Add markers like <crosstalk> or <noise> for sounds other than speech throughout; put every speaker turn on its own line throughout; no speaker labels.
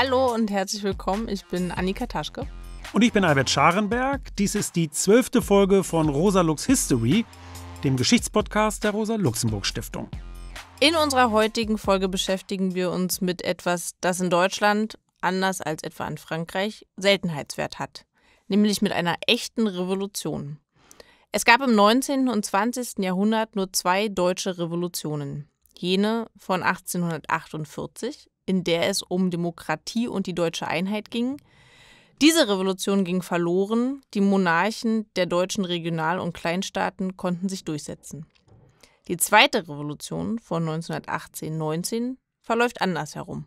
Hallo und herzlich willkommen. Ich bin Annika Taschke.
Und ich bin Albert Scharenberg. Dies ist die zwölfte Folge von Rosa Lux History, dem Geschichtspodcast der Rosa Luxemburg Stiftung.
In unserer heutigen Folge beschäftigen wir uns mit etwas, das in Deutschland, anders als etwa in Frankreich, Seltenheitswert hat, nämlich mit einer echten Revolution. Es gab im 19. und 20. Jahrhundert nur zwei deutsche Revolutionen. Jene von 1848 in der es um Demokratie und die deutsche Einheit ging. Diese Revolution ging verloren, die Monarchen der deutschen Regional- und Kleinstaaten konnten sich durchsetzen. Die zweite Revolution von 1918-19 verläuft andersherum.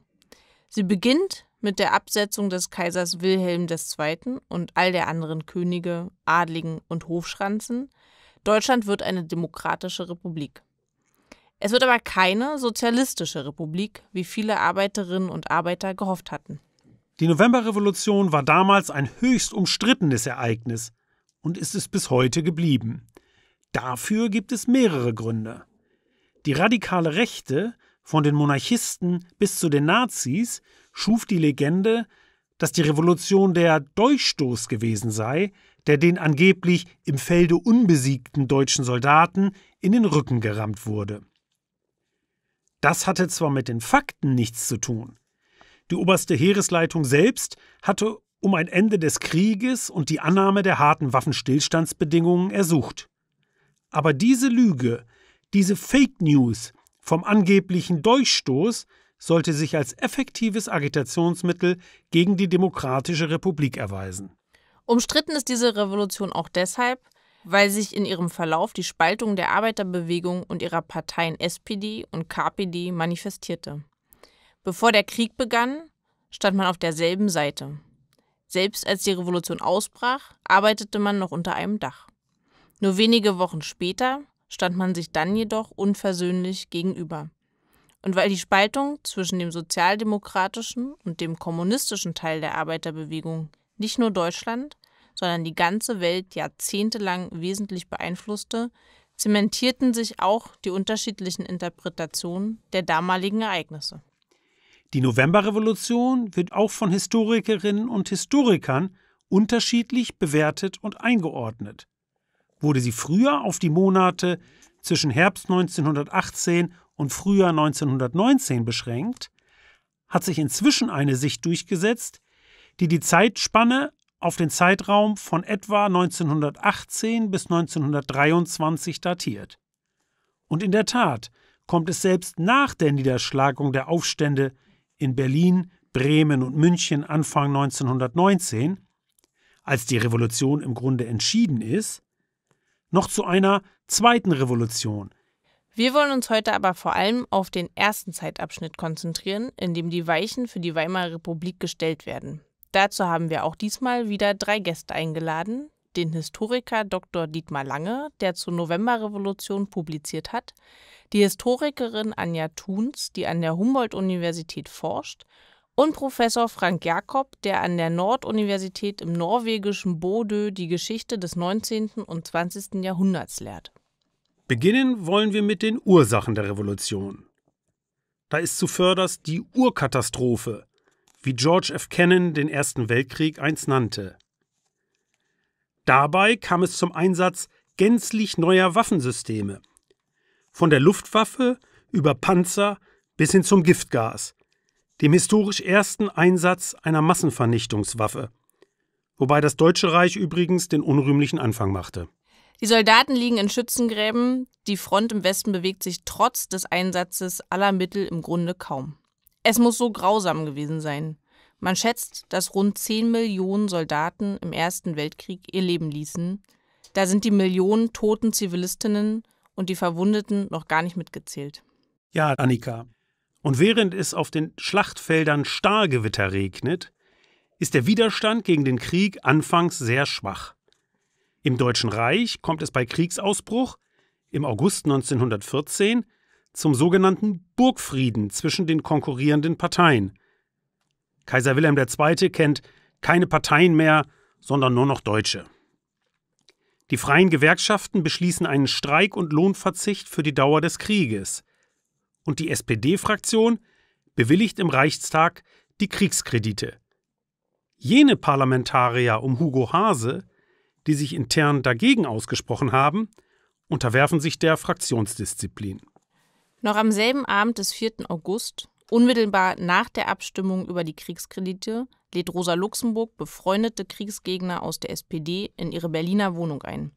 Sie beginnt mit der Absetzung des Kaisers Wilhelm II. und all der anderen Könige, Adligen und Hofschranzen. Deutschland wird eine demokratische Republik. Es wird aber keine sozialistische Republik, wie viele Arbeiterinnen und Arbeiter gehofft hatten.
Die Novemberrevolution war damals ein höchst umstrittenes Ereignis und ist es bis heute geblieben. Dafür gibt es mehrere Gründe. Die radikale Rechte, von den Monarchisten bis zu den Nazis, schuf die Legende, dass die Revolution der Durchstoß gewesen sei, der den angeblich im Felde unbesiegten deutschen Soldaten in den Rücken gerammt wurde. Das hatte zwar mit den Fakten nichts zu tun. Die oberste Heeresleitung selbst hatte um ein Ende des Krieges und die Annahme der harten Waffenstillstandsbedingungen ersucht. Aber diese Lüge, diese Fake News vom angeblichen Durchstoß sollte sich als effektives Agitationsmittel gegen die Demokratische Republik erweisen.
Umstritten ist diese Revolution auch deshalb, weil sich in ihrem Verlauf die Spaltung der Arbeiterbewegung und ihrer Parteien SPD und KPD manifestierte. Bevor der Krieg begann, stand man auf derselben Seite. Selbst als die Revolution ausbrach, arbeitete man noch unter einem Dach. Nur wenige Wochen später stand man sich dann jedoch unversöhnlich gegenüber. Und weil die Spaltung zwischen dem sozialdemokratischen und dem kommunistischen Teil der Arbeiterbewegung nicht nur Deutschland, sondern die ganze Welt jahrzehntelang wesentlich beeinflusste, zementierten sich auch die unterschiedlichen Interpretationen der damaligen Ereignisse.
Die Novemberrevolution wird auch von Historikerinnen und Historikern unterschiedlich bewertet und eingeordnet. Wurde sie früher auf die Monate zwischen Herbst 1918 und Frühjahr 1919 beschränkt, hat sich inzwischen eine Sicht durchgesetzt, die die Zeitspanne auf den Zeitraum von etwa 1918 bis 1923 datiert. Und in der Tat kommt es selbst nach der Niederschlagung der Aufstände in Berlin, Bremen und München Anfang 1919, als die Revolution im Grunde entschieden ist, noch zu einer zweiten Revolution.
Wir wollen uns heute aber vor allem auf den ersten Zeitabschnitt konzentrieren, in dem die Weichen für die Weimarer Republik gestellt werden. Dazu haben wir auch diesmal wieder drei Gäste eingeladen. Den Historiker Dr. Dietmar Lange, der zur Novemberrevolution publiziert hat, die Historikerin Anja Thuns, die an der Humboldt-Universität forscht, und Professor Frank Jakob, der an der Norduniversität im norwegischen Bodø die Geschichte des 19. und 20. Jahrhunderts lehrt.
Beginnen wollen wir mit den Ursachen der Revolution. Da ist zuvörderst die Urkatastrophe, wie George F. Kennan den Ersten Weltkrieg einst nannte. Dabei kam es zum Einsatz gänzlich neuer Waffensysteme. Von der Luftwaffe über Panzer bis hin zum Giftgas, dem historisch ersten Einsatz einer Massenvernichtungswaffe, wobei das Deutsche Reich übrigens den unrühmlichen Anfang machte.
Die Soldaten liegen in Schützengräben, die Front im Westen bewegt sich trotz des Einsatzes aller Mittel im Grunde kaum. Es muss so grausam gewesen sein. Man schätzt, dass rund 10 Millionen Soldaten im Ersten Weltkrieg ihr Leben ließen. Da sind die Millionen toten Zivilistinnen und die Verwundeten noch gar nicht mitgezählt.
Ja, Annika. Und während es auf den Schlachtfeldern Stahlgewitter regnet, ist der Widerstand gegen den Krieg anfangs sehr schwach. Im Deutschen Reich kommt es bei Kriegsausbruch im August 1914 zum sogenannten Burgfrieden zwischen den konkurrierenden Parteien. Kaiser Wilhelm II. kennt keine Parteien mehr, sondern nur noch Deutsche. Die freien Gewerkschaften beschließen einen Streik und Lohnverzicht für die Dauer des Krieges. Und die SPD-Fraktion bewilligt im Reichstag die Kriegskredite. Jene Parlamentarier um Hugo Hase, die sich intern dagegen ausgesprochen haben, unterwerfen sich der Fraktionsdisziplin.
Noch am selben Abend des 4. August, unmittelbar nach der Abstimmung über die Kriegskredite, lädt Rosa Luxemburg befreundete Kriegsgegner aus der SPD in ihre Berliner Wohnung ein.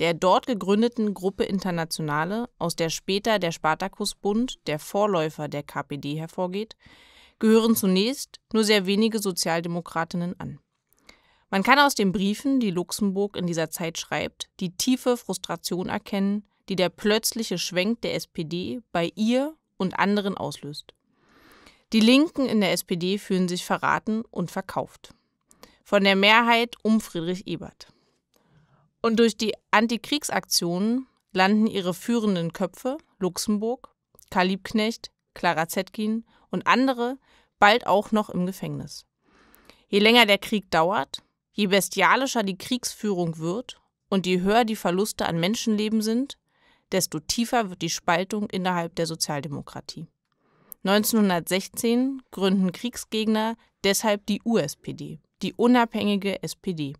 Der dort gegründeten Gruppe Internationale, aus der später der Spartakusbund, der Vorläufer der KPD, hervorgeht, gehören zunächst nur sehr wenige Sozialdemokratinnen an. Man kann aus den Briefen, die Luxemburg in dieser Zeit schreibt, die tiefe Frustration erkennen, die der plötzliche Schwenk der SPD bei ihr und anderen auslöst. Die Linken in der SPD fühlen sich verraten und verkauft. Von der Mehrheit um Friedrich Ebert. Und durch die Antikriegsaktionen landen ihre führenden Köpfe, Luxemburg, Karl Liebknecht, Clara Zetkin und andere, bald auch noch im Gefängnis. Je länger der Krieg dauert, Je bestialischer die Kriegsführung wird und je höher die Verluste an Menschenleben sind, desto tiefer wird die Spaltung innerhalb der Sozialdemokratie. 1916 gründen Kriegsgegner deshalb die USPD, die unabhängige SPD,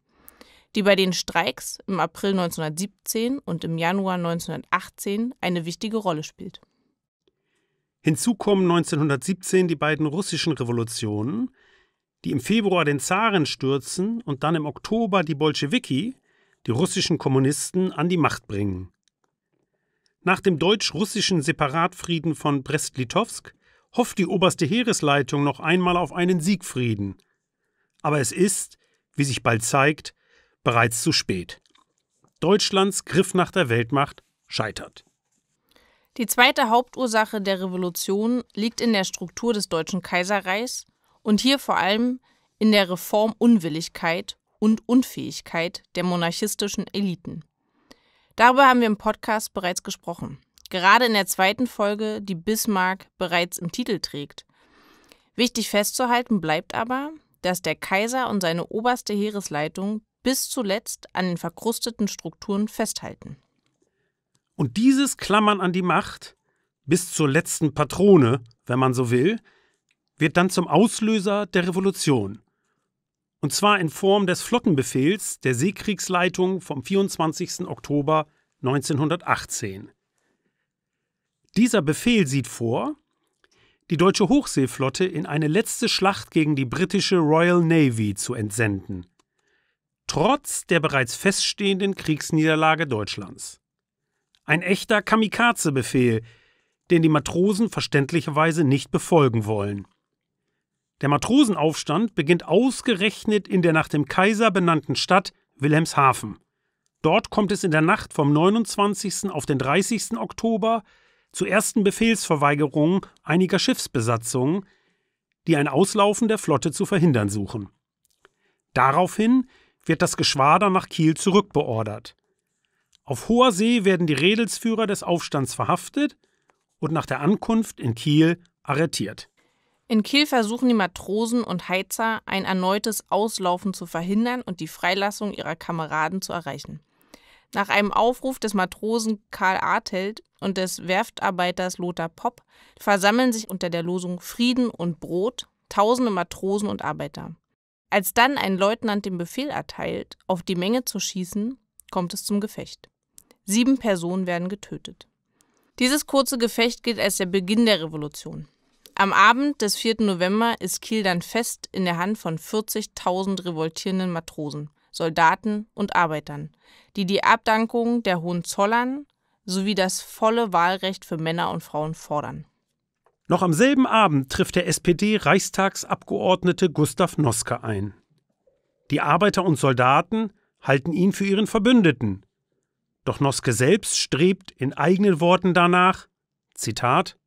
die bei den Streiks im April 1917 und im Januar 1918 eine wichtige Rolle spielt.
Hinzu kommen 1917 die beiden russischen Revolutionen, die im Februar den Zaren stürzen und dann im Oktober die Bolschewiki, die russischen Kommunisten, an die Macht bringen. Nach dem deutsch-russischen Separatfrieden von Brest-Litovsk hofft die oberste Heeresleitung noch einmal auf einen Siegfrieden. Aber es ist, wie sich bald zeigt, bereits zu spät. Deutschlands Griff nach der Weltmacht scheitert.
Die zweite Hauptursache der Revolution liegt in der Struktur des Deutschen Kaiserreichs und hier vor allem in der Reformunwilligkeit und Unfähigkeit der monarchistischen Eliten. Darüber haben wir im Podcast bereits gesprochen. Gerade in der zweiten Folge, die Bismarck bereits im Titel trägt. Wichtig festzuhalten bleibt aber, dass der Kaiser und seine oberste Heeresleitung bis zuletzt an den verkrusteten Strukturen festhalten.
Und dieses Klammern an die Macht, bis zur letzten Patrone, wenn man so will, wird dann zum Auslöser der Revolution. Und zwar in Form des Flottenbefehls der Seekriegsleitung vom 24. Oktober 1918. Dieser Befehl sieht vor, die deutsche Hochseeflotte in eine letzte Schlacht gegen die britische Royal Navy zu entsenden. Trotz der bereits feststehenden Kriegsniederlage Deutschlands. Ein echter Kamikaze-Befehl, den die Matrosen verständlicherweise nicht befolgen wollen. Der Matrosenaufstand beginnt ausgerechnet in der nach dem Kaiser benannten Stadt Wilhelmshaven. Dort kommt es in der Nacht vom 29. auf den 30. Oktober zu ersten Befehlsverweigerungen einiger Schiffsbesatzungen, die ein Auslaufen der Flotte zu verhindern suchen. Daraufhin wird das Geschwader nach Kiel zurückbeordert. Auf hoher See werden die Redelsführer des Aufstands verhaftet und nach der Ankunft in Kiel arretiert.
In Kiel versuchen die Matrosen und Heizer, ein erneutes Auslaufen zu verhindern und die Freilassung ihrer Kameraden zu erreichen. Nach einem Aufruf des Matrosen Karl Artelt und des Werftarbeiters Lothar Popp versammeln sich unter der Losung Frieden und Brot tausende Matrosen und Arbeiter. Als dann ein Leutnant den Befehl erteilt, auf die Menge zu schießen, kommt es zum Gefecht. Sieben Personen werden getötet. Dieses kurze Gefecht gilt als der Beginn der Revolution. Am Abend des 4. November ist Kiel dann fest in der Hand von 40.000 revoltierenden Matrosen, Soldaten und Arbeitern, die die Abdankung der Hohenzollern sowie das volle Wahlrecht für Männer und Frauen fordern.
Noch am selben Abend trifft der SPD-Reichstagsabgeordnete Gustav Noske ein. Die Arbeiter und Soldaten halten ihn für ihren Verbündeten. Doch Noske selbst strebt in eigenen Worten danach, Zitat,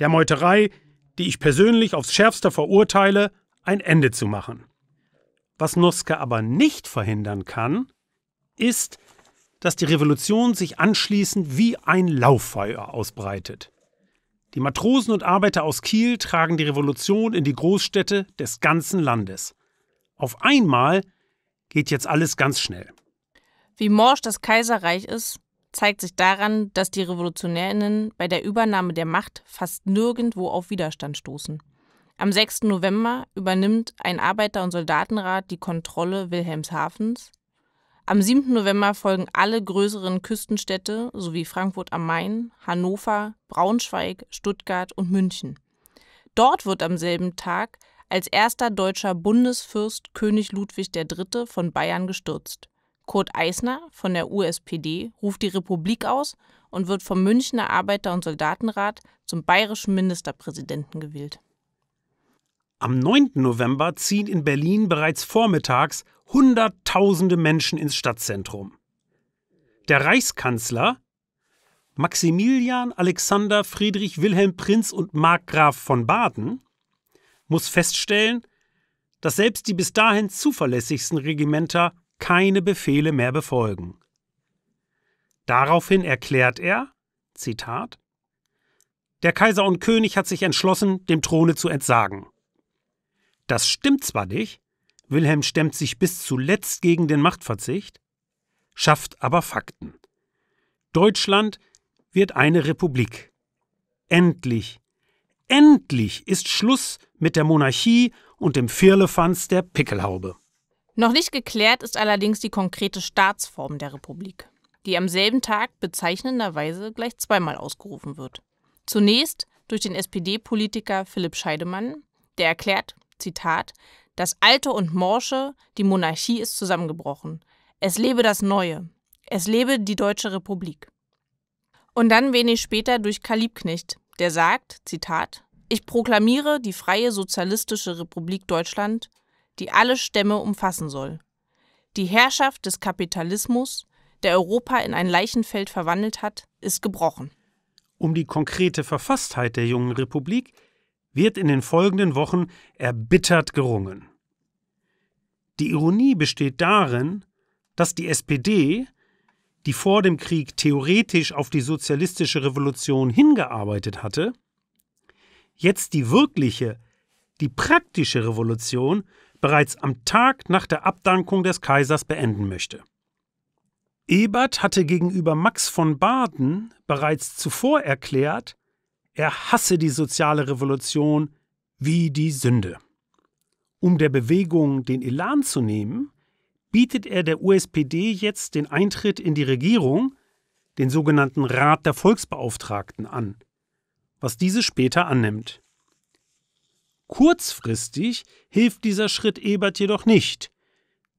der Meuterei, die ich persönlich aufs schärfste verurteile, ein Ende zu machen. Was Noske aber nicht verhindern kann, ist, dass die Revolution sich anschließend wie ein Lauffeuer ausbreitet. Die Matrosen und Arbeiter aus Kiel tragen die Revolution in die Großstädte des ganzen Landes. Auf einmal geht jetzt alles ganz schnell.
Wie morsch das Kaiserreich ist, zeigt sich daran, dass die Revolutionärinnen bei der Übernahme der Macht fast nirgendwo auf Widerstand stoßen. Am 6. November übernimmt ein Arbeiter- und Soldatenrat die Kontrolle Wilhelmshavens. Am 7. November folgen alle größeren Küstenstädte sowie Frankfurt am Main, Hannover, Braunschweig, Stuttgart und München. Dort wird am selben Tag als erster deutscher Bundesfürst König Ludwig III. von Bayern gestürzt. Kurt Eisner von der USPD ruft die Republik aus und wird vom Münchner Arbeiter- und Soldatenrat zum bayerischen Ministerpräsidenten gewählt.
Am 9. November ziehen in Berlin bereits vormittags Hunderttausende Menschen ins Stadtzentrum. Der Reichskanzler Maximilian Alexander Friedrich Wilhelm Prinz und Markgraf von Baden muss feststellen, dass selbst die bis dahin zuverlässigsten Regimenter keine Befehle mehr befolgen. Daraufhin erklärt er, Zitat, Der Kaiser und König hat sich entschlossen, dem Throne zu entsagen. Das stimmt zwar nicht, Wilhelm stemmt sich bis zuletzt gegen den Machtverzicht, schafft aber Fakten. Deutschland wird eine Republik. Endlich, endlich ist Schluss mit der Monarchie und dem Firlefanz der Pickelhaube.
Noch nicht geklärt ist allerdings die konkrete Staatsform der Republik, die am selben Tag bezeichnenderweise gleich zweimal ausgerufen wird. Zunächst durch den SPD-Politiker Philipp Scheidemann, der erklärt, Zitat, das Alte und Morsche, die Monarchie ist zusammengebrochen. Es lebe das Neue. Es lebe die Deutsche Republik. Und dann wenig später durch Karl Liebknecht, der sagt, Zitat, ich proklamiere die freie sozialistische Republik Deutschland, die alle Stämme umfassen soll. Die Herrschaft des Kapitalismus, der Europa in ein Leichenfeld verwandelt hat, ist gebrochen.
Um die konkrete Verfasstheit der jungen Republik wird in den folgenden Wochen erbittert gerungen. Die Ironie besteht darin, dass die SPD, die vor dem Krieg theoretisch auf die sozialistische Revolution hingearbeitet hatte, jetzt die wirkliche, die praktische Revolution bereits am Tag nach der Abdankung des Kaisers beenden möchte. Ebert hatte gegenüber Max von Baden bereits zuvor erklärt, er hasse die soziale Revolution wie die Sünde. Um der Bewegung den Elan zu nehmen, bietet er der USPD jetzt den Eintritt in die Regierung, den sogenannten Rat der Volksbeauftragten, an, was diese später annimmt. Kurzfristig hilft dieser Schritt Ebert jedoch nicht,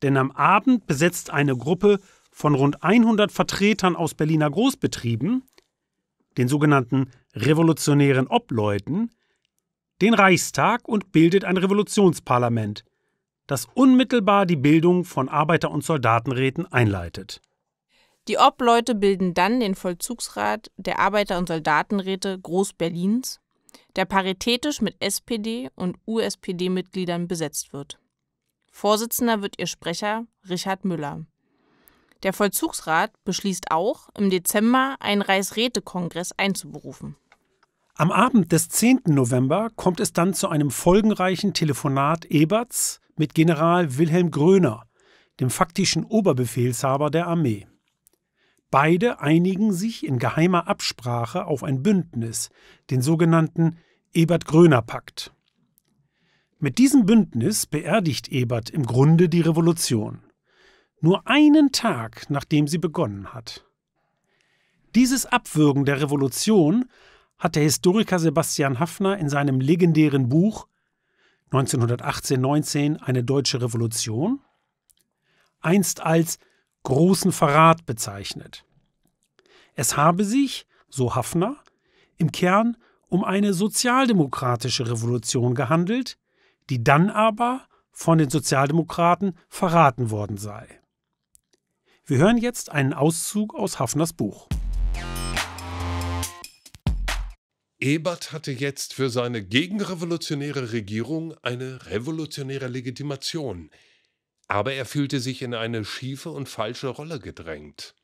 denn am Abend besetzt eine Gruppe von rund 100 Vertretern aus Berliner Großbetrieben, den sogenannten revolutionären Obleuten, den Reichstag und bildet ein Revolutionsparlament, das unmittelbar die Bildung von Arbeiter- und Soldatenräten einleitet.
Die Obleute bilden dann den Vollzugsrat der Arbeiter- und Soldatenräte Groß-Berlins der paritätisch mit SPD und USPD-Mitgliedern besetzt wird. Vorsitzender wird ihr Sprecher Richard Müller. Der Vollzugsrat beschließt auch, im Dezember einen Reichsrätekongress einzuberufen.
Am Abend des 10. November kommt es dann zu einem folgenreichen Telefonat Eberts mit General Wilhelm Gröner, dem faktischen Oberbefehlshaber der Armee. Beide einigen sich in geheimer Absprache auf ein Bündnis, den sogenannten Ebert-Gröner-Pakt. Mit diesem Bündnis beerdigt Ebert im Grunde die Revolution. Nur einen Tag nachdem sie begonnen hat. Dieses Abwürgen der Revolution hat der Historiker Sebastian Haffner in seinem legendären Buch 1918-19 Eine deutsche Revolution einst als großen Verrat bezeichnet. Es habe sich, so Haffner, im Kern um eine sozialdemokratische Revolution gehandelt, die dann aber von den Sozialdemokraten verraten worden sei. Wir hören jetzt einen Auszug aus Haffners Buch.
Ebert hatte jetzt für seine gegenrevolutionäre Regierung eine revolutionäre Legitimation, aber er fühlte sich in eine schiefe und falsche Rolle gedrängt.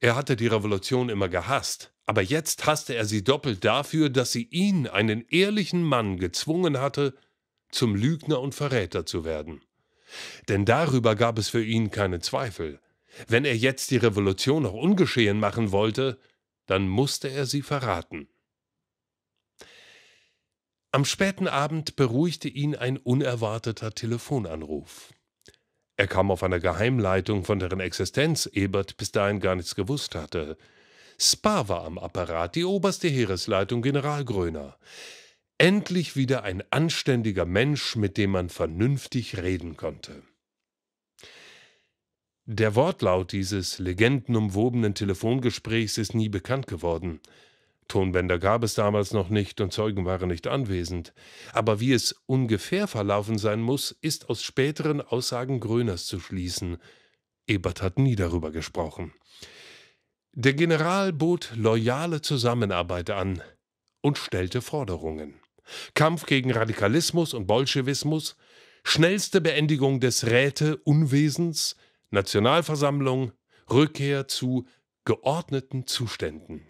Er hatte die Revolution immer gehasst, aber jetzt hasste er sie doppelt dafür, dass sie ihn, einen ehrlichen Mann, gezwungen hatte, zum Lügner und Verräter zu werden. Denn darüber gab es für ihn keine Zweifel. Wenn er jetzt die Revolution noch ungeschehen machen wollte, dann musste er sie verraten. Am späten Abend beruhigte ihn ein unerwarteter Telefonanruf. Er kam auf einer Geheimleitung, von deren Existenz Ebert bis dahin gar nichts gewusst hatte. Spa war am Apparat, die oberste Heeresleitung General Gröner. Endlich wieder ein anständiger Mensch, mit dem man vernünftig reden konnte. Der Wortlaut dieses legendenumwobenen Telefongesprächs ist nie bekannt geworden. Tonbänder gab es damals noch nicht und Zeugen waren nicht anwesend. Aber wie es ungefähr verlaufen sein muss, ist aus späteren Aussagen Gröners zu schließen. Ebert hat nie darüber gesprochen. Der General bot loyale Zusammenarbeit an und stellte Forderungen. Kampf gegen Radikalismus und Bolschewismus, schnellste Beendigung des Räteunwesens, Nationalversammlung, Rückkehr zu geordneten Zuständen.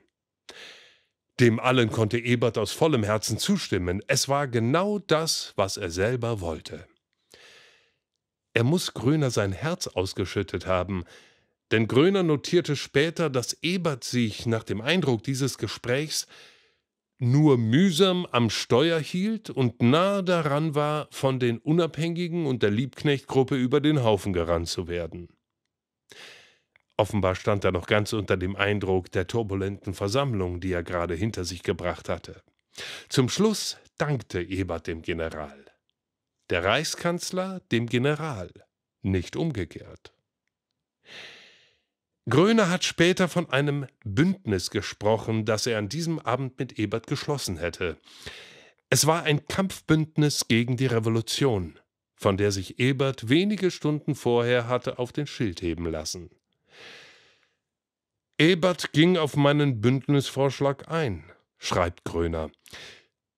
Dem allen konnte Ebert aus vollem Herzen zustimmen. Es war genau das, was er selber wollte. Er muss Gröner sein Herz ausgeschüttet haben, denn Gröner notierte später, dass Ebert sich nach dem Eindruck dieses Gesprächs nur mühsam am Steuer hielt und nahe daran war, von den Unabhängigen und der Liebknechtgruppe über den Haufen gerannt zu werden. Offenbar stand er noch ganz unter dem Eindruck der turbulenten Versammlung, die er gerade hinter sich gebracht hatte. Zum Schluss dankte Ebert dem General. Der Reichskanzler dem General, nicht umgekehrt. Gröner hat später von einem Bündnis gesprochen, das er an diesem Abend mit Ebert geschlossen hätte. Es war ein Kampfbündnis gegen die Revolution, von der sich Ebert wenige Stunden vorher hatte auf den Schild heben lassen. Ebert ging auf meinen Bündnisvorschlag ein, schreibt Gröner.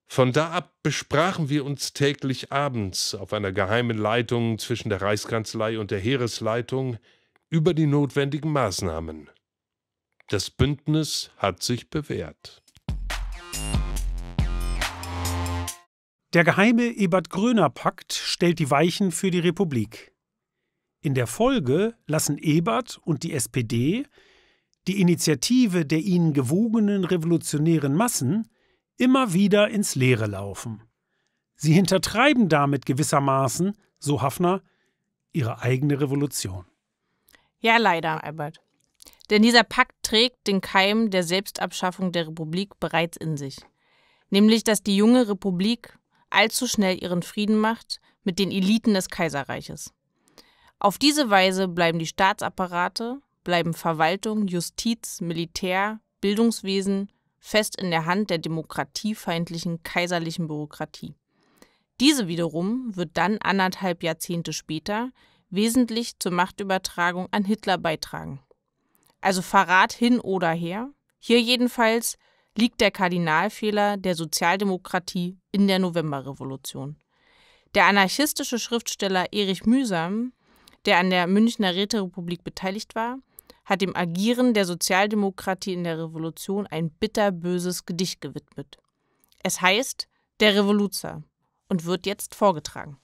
Von da ab besprachen wir uns täglich abends auf einer geheimen Leitung zwischen der Reichskanzlei und der Heeresleitung über die notwendigen Maßnahmen. Das Bündnis hat sich bewährt.
Der geheime Ebert-Gröner-Pakt stellt die Weichen für die Republik. In der Folge lassen Ebert und die SPD die Initiative der ihnen gewogenen revolutionären Massen immer wieder ins Leere laufen. Sie hintertreiben damit gewissermaßen, so Hafner, ihre eigene Revolution.
Ja, leider, Albert. Denn dieser Pakt trägt den Keim der Selbstabschaffung der Republik bereits in sich. Nämlich, dass die junge Republik allzu schnell ihren Frieden macht mit den Eliten des Kaiserreiches. Auf diese Weise bleiben die Staatsapparate, bleiben Verwaltung, Justiz, Militär, Bildungswesen fest in der Hand der demokratiefeindlichen kaiserlichen Bürokratie. Diese wiederum wird dann anderthalb Jahrzehnte später wesentlich zur Machtübertragung an Hitler beitragen. Also Verrat hin oder her, hier jedenfalls liegt der Kardinalfehler der Sozialdemokratie in der Novemberrevolution. Der anarchistische Schriftsteller Erich Mühsam, der an der Münchner Räterepublik beteiligt war, hat dem Agieren der Sozialdemokratie in der Revolution ein bitterböses Gedicht gewidmet. Es heißt Der Revoluzer und wird jetzt vorgetragen.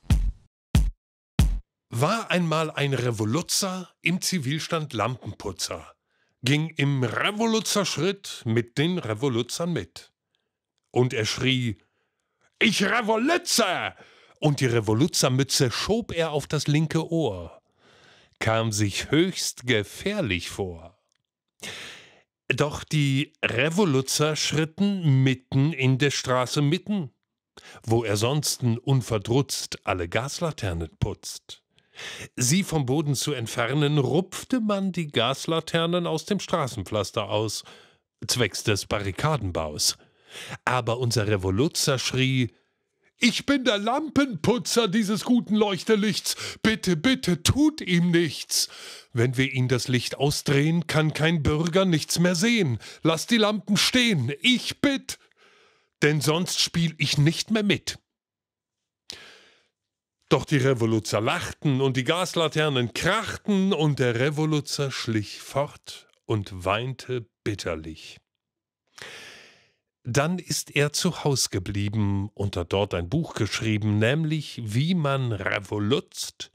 War einmal ein Revoluzer im Zivilstand Lampenputzer, ging im Revoluzerschritt mit den Revoluzern mit. Und er schrie: Ich Revoluzer! Und die Revoluzermütze schob er auf das linke Ohr kam sich höchst gefährlich vor. Doch die Revoluzer schritten mitten in der Straße mitten, wo er sonst unverdrutzt alle Gaslaternen putzt. Sie vom Boden zu entfernen, rupfte man die Gaslaternen aus dem Straßenpflaster aus, zwecks des Barrikadenbaus. Aber unser Revoluzer schrie ich bin der Lampenputzer dieses guten Leuchterlichts. Bitte, bitte, tut ihm nichts. Wenn wir ihn das Licht ausdrehen, kann kein Bürger nichts mehr sehen. Lass die Lampen stehen, ich bitt. Denn sonst spiel ich nicht mehr mit. Doch die Revoluzer lachten und die Gaslaternen krachten und der Revoluzer schlich fort und weinte bitterlich. Dann ist er zu Haus geblieben und hat dort ein Buch geschrieben, nämlich Wie man revolutzt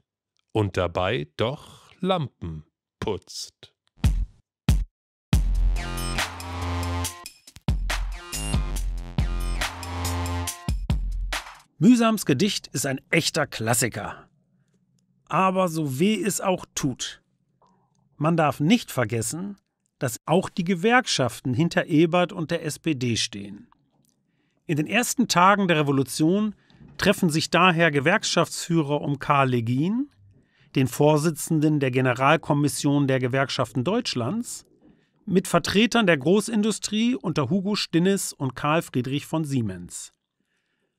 und dabei doch Lampen putzt.
Mühsams Gedicht ist ein echter Klassiker. Aber so weh es auch tut, man darf nicht vergessen, dass auch die Gewerkschaften hinter Ebert und der SPD stehen. In den ersten Tagen der Revolution treffen sich daher Gewerkschaftsführer um Karl Legin, den Vorsitzenden der Generalkommission der Gewerkschaften Deutschlands, mit Vertretern der Großindustrie unter Hugo Stinnes und Karl Friedrich von Siemens.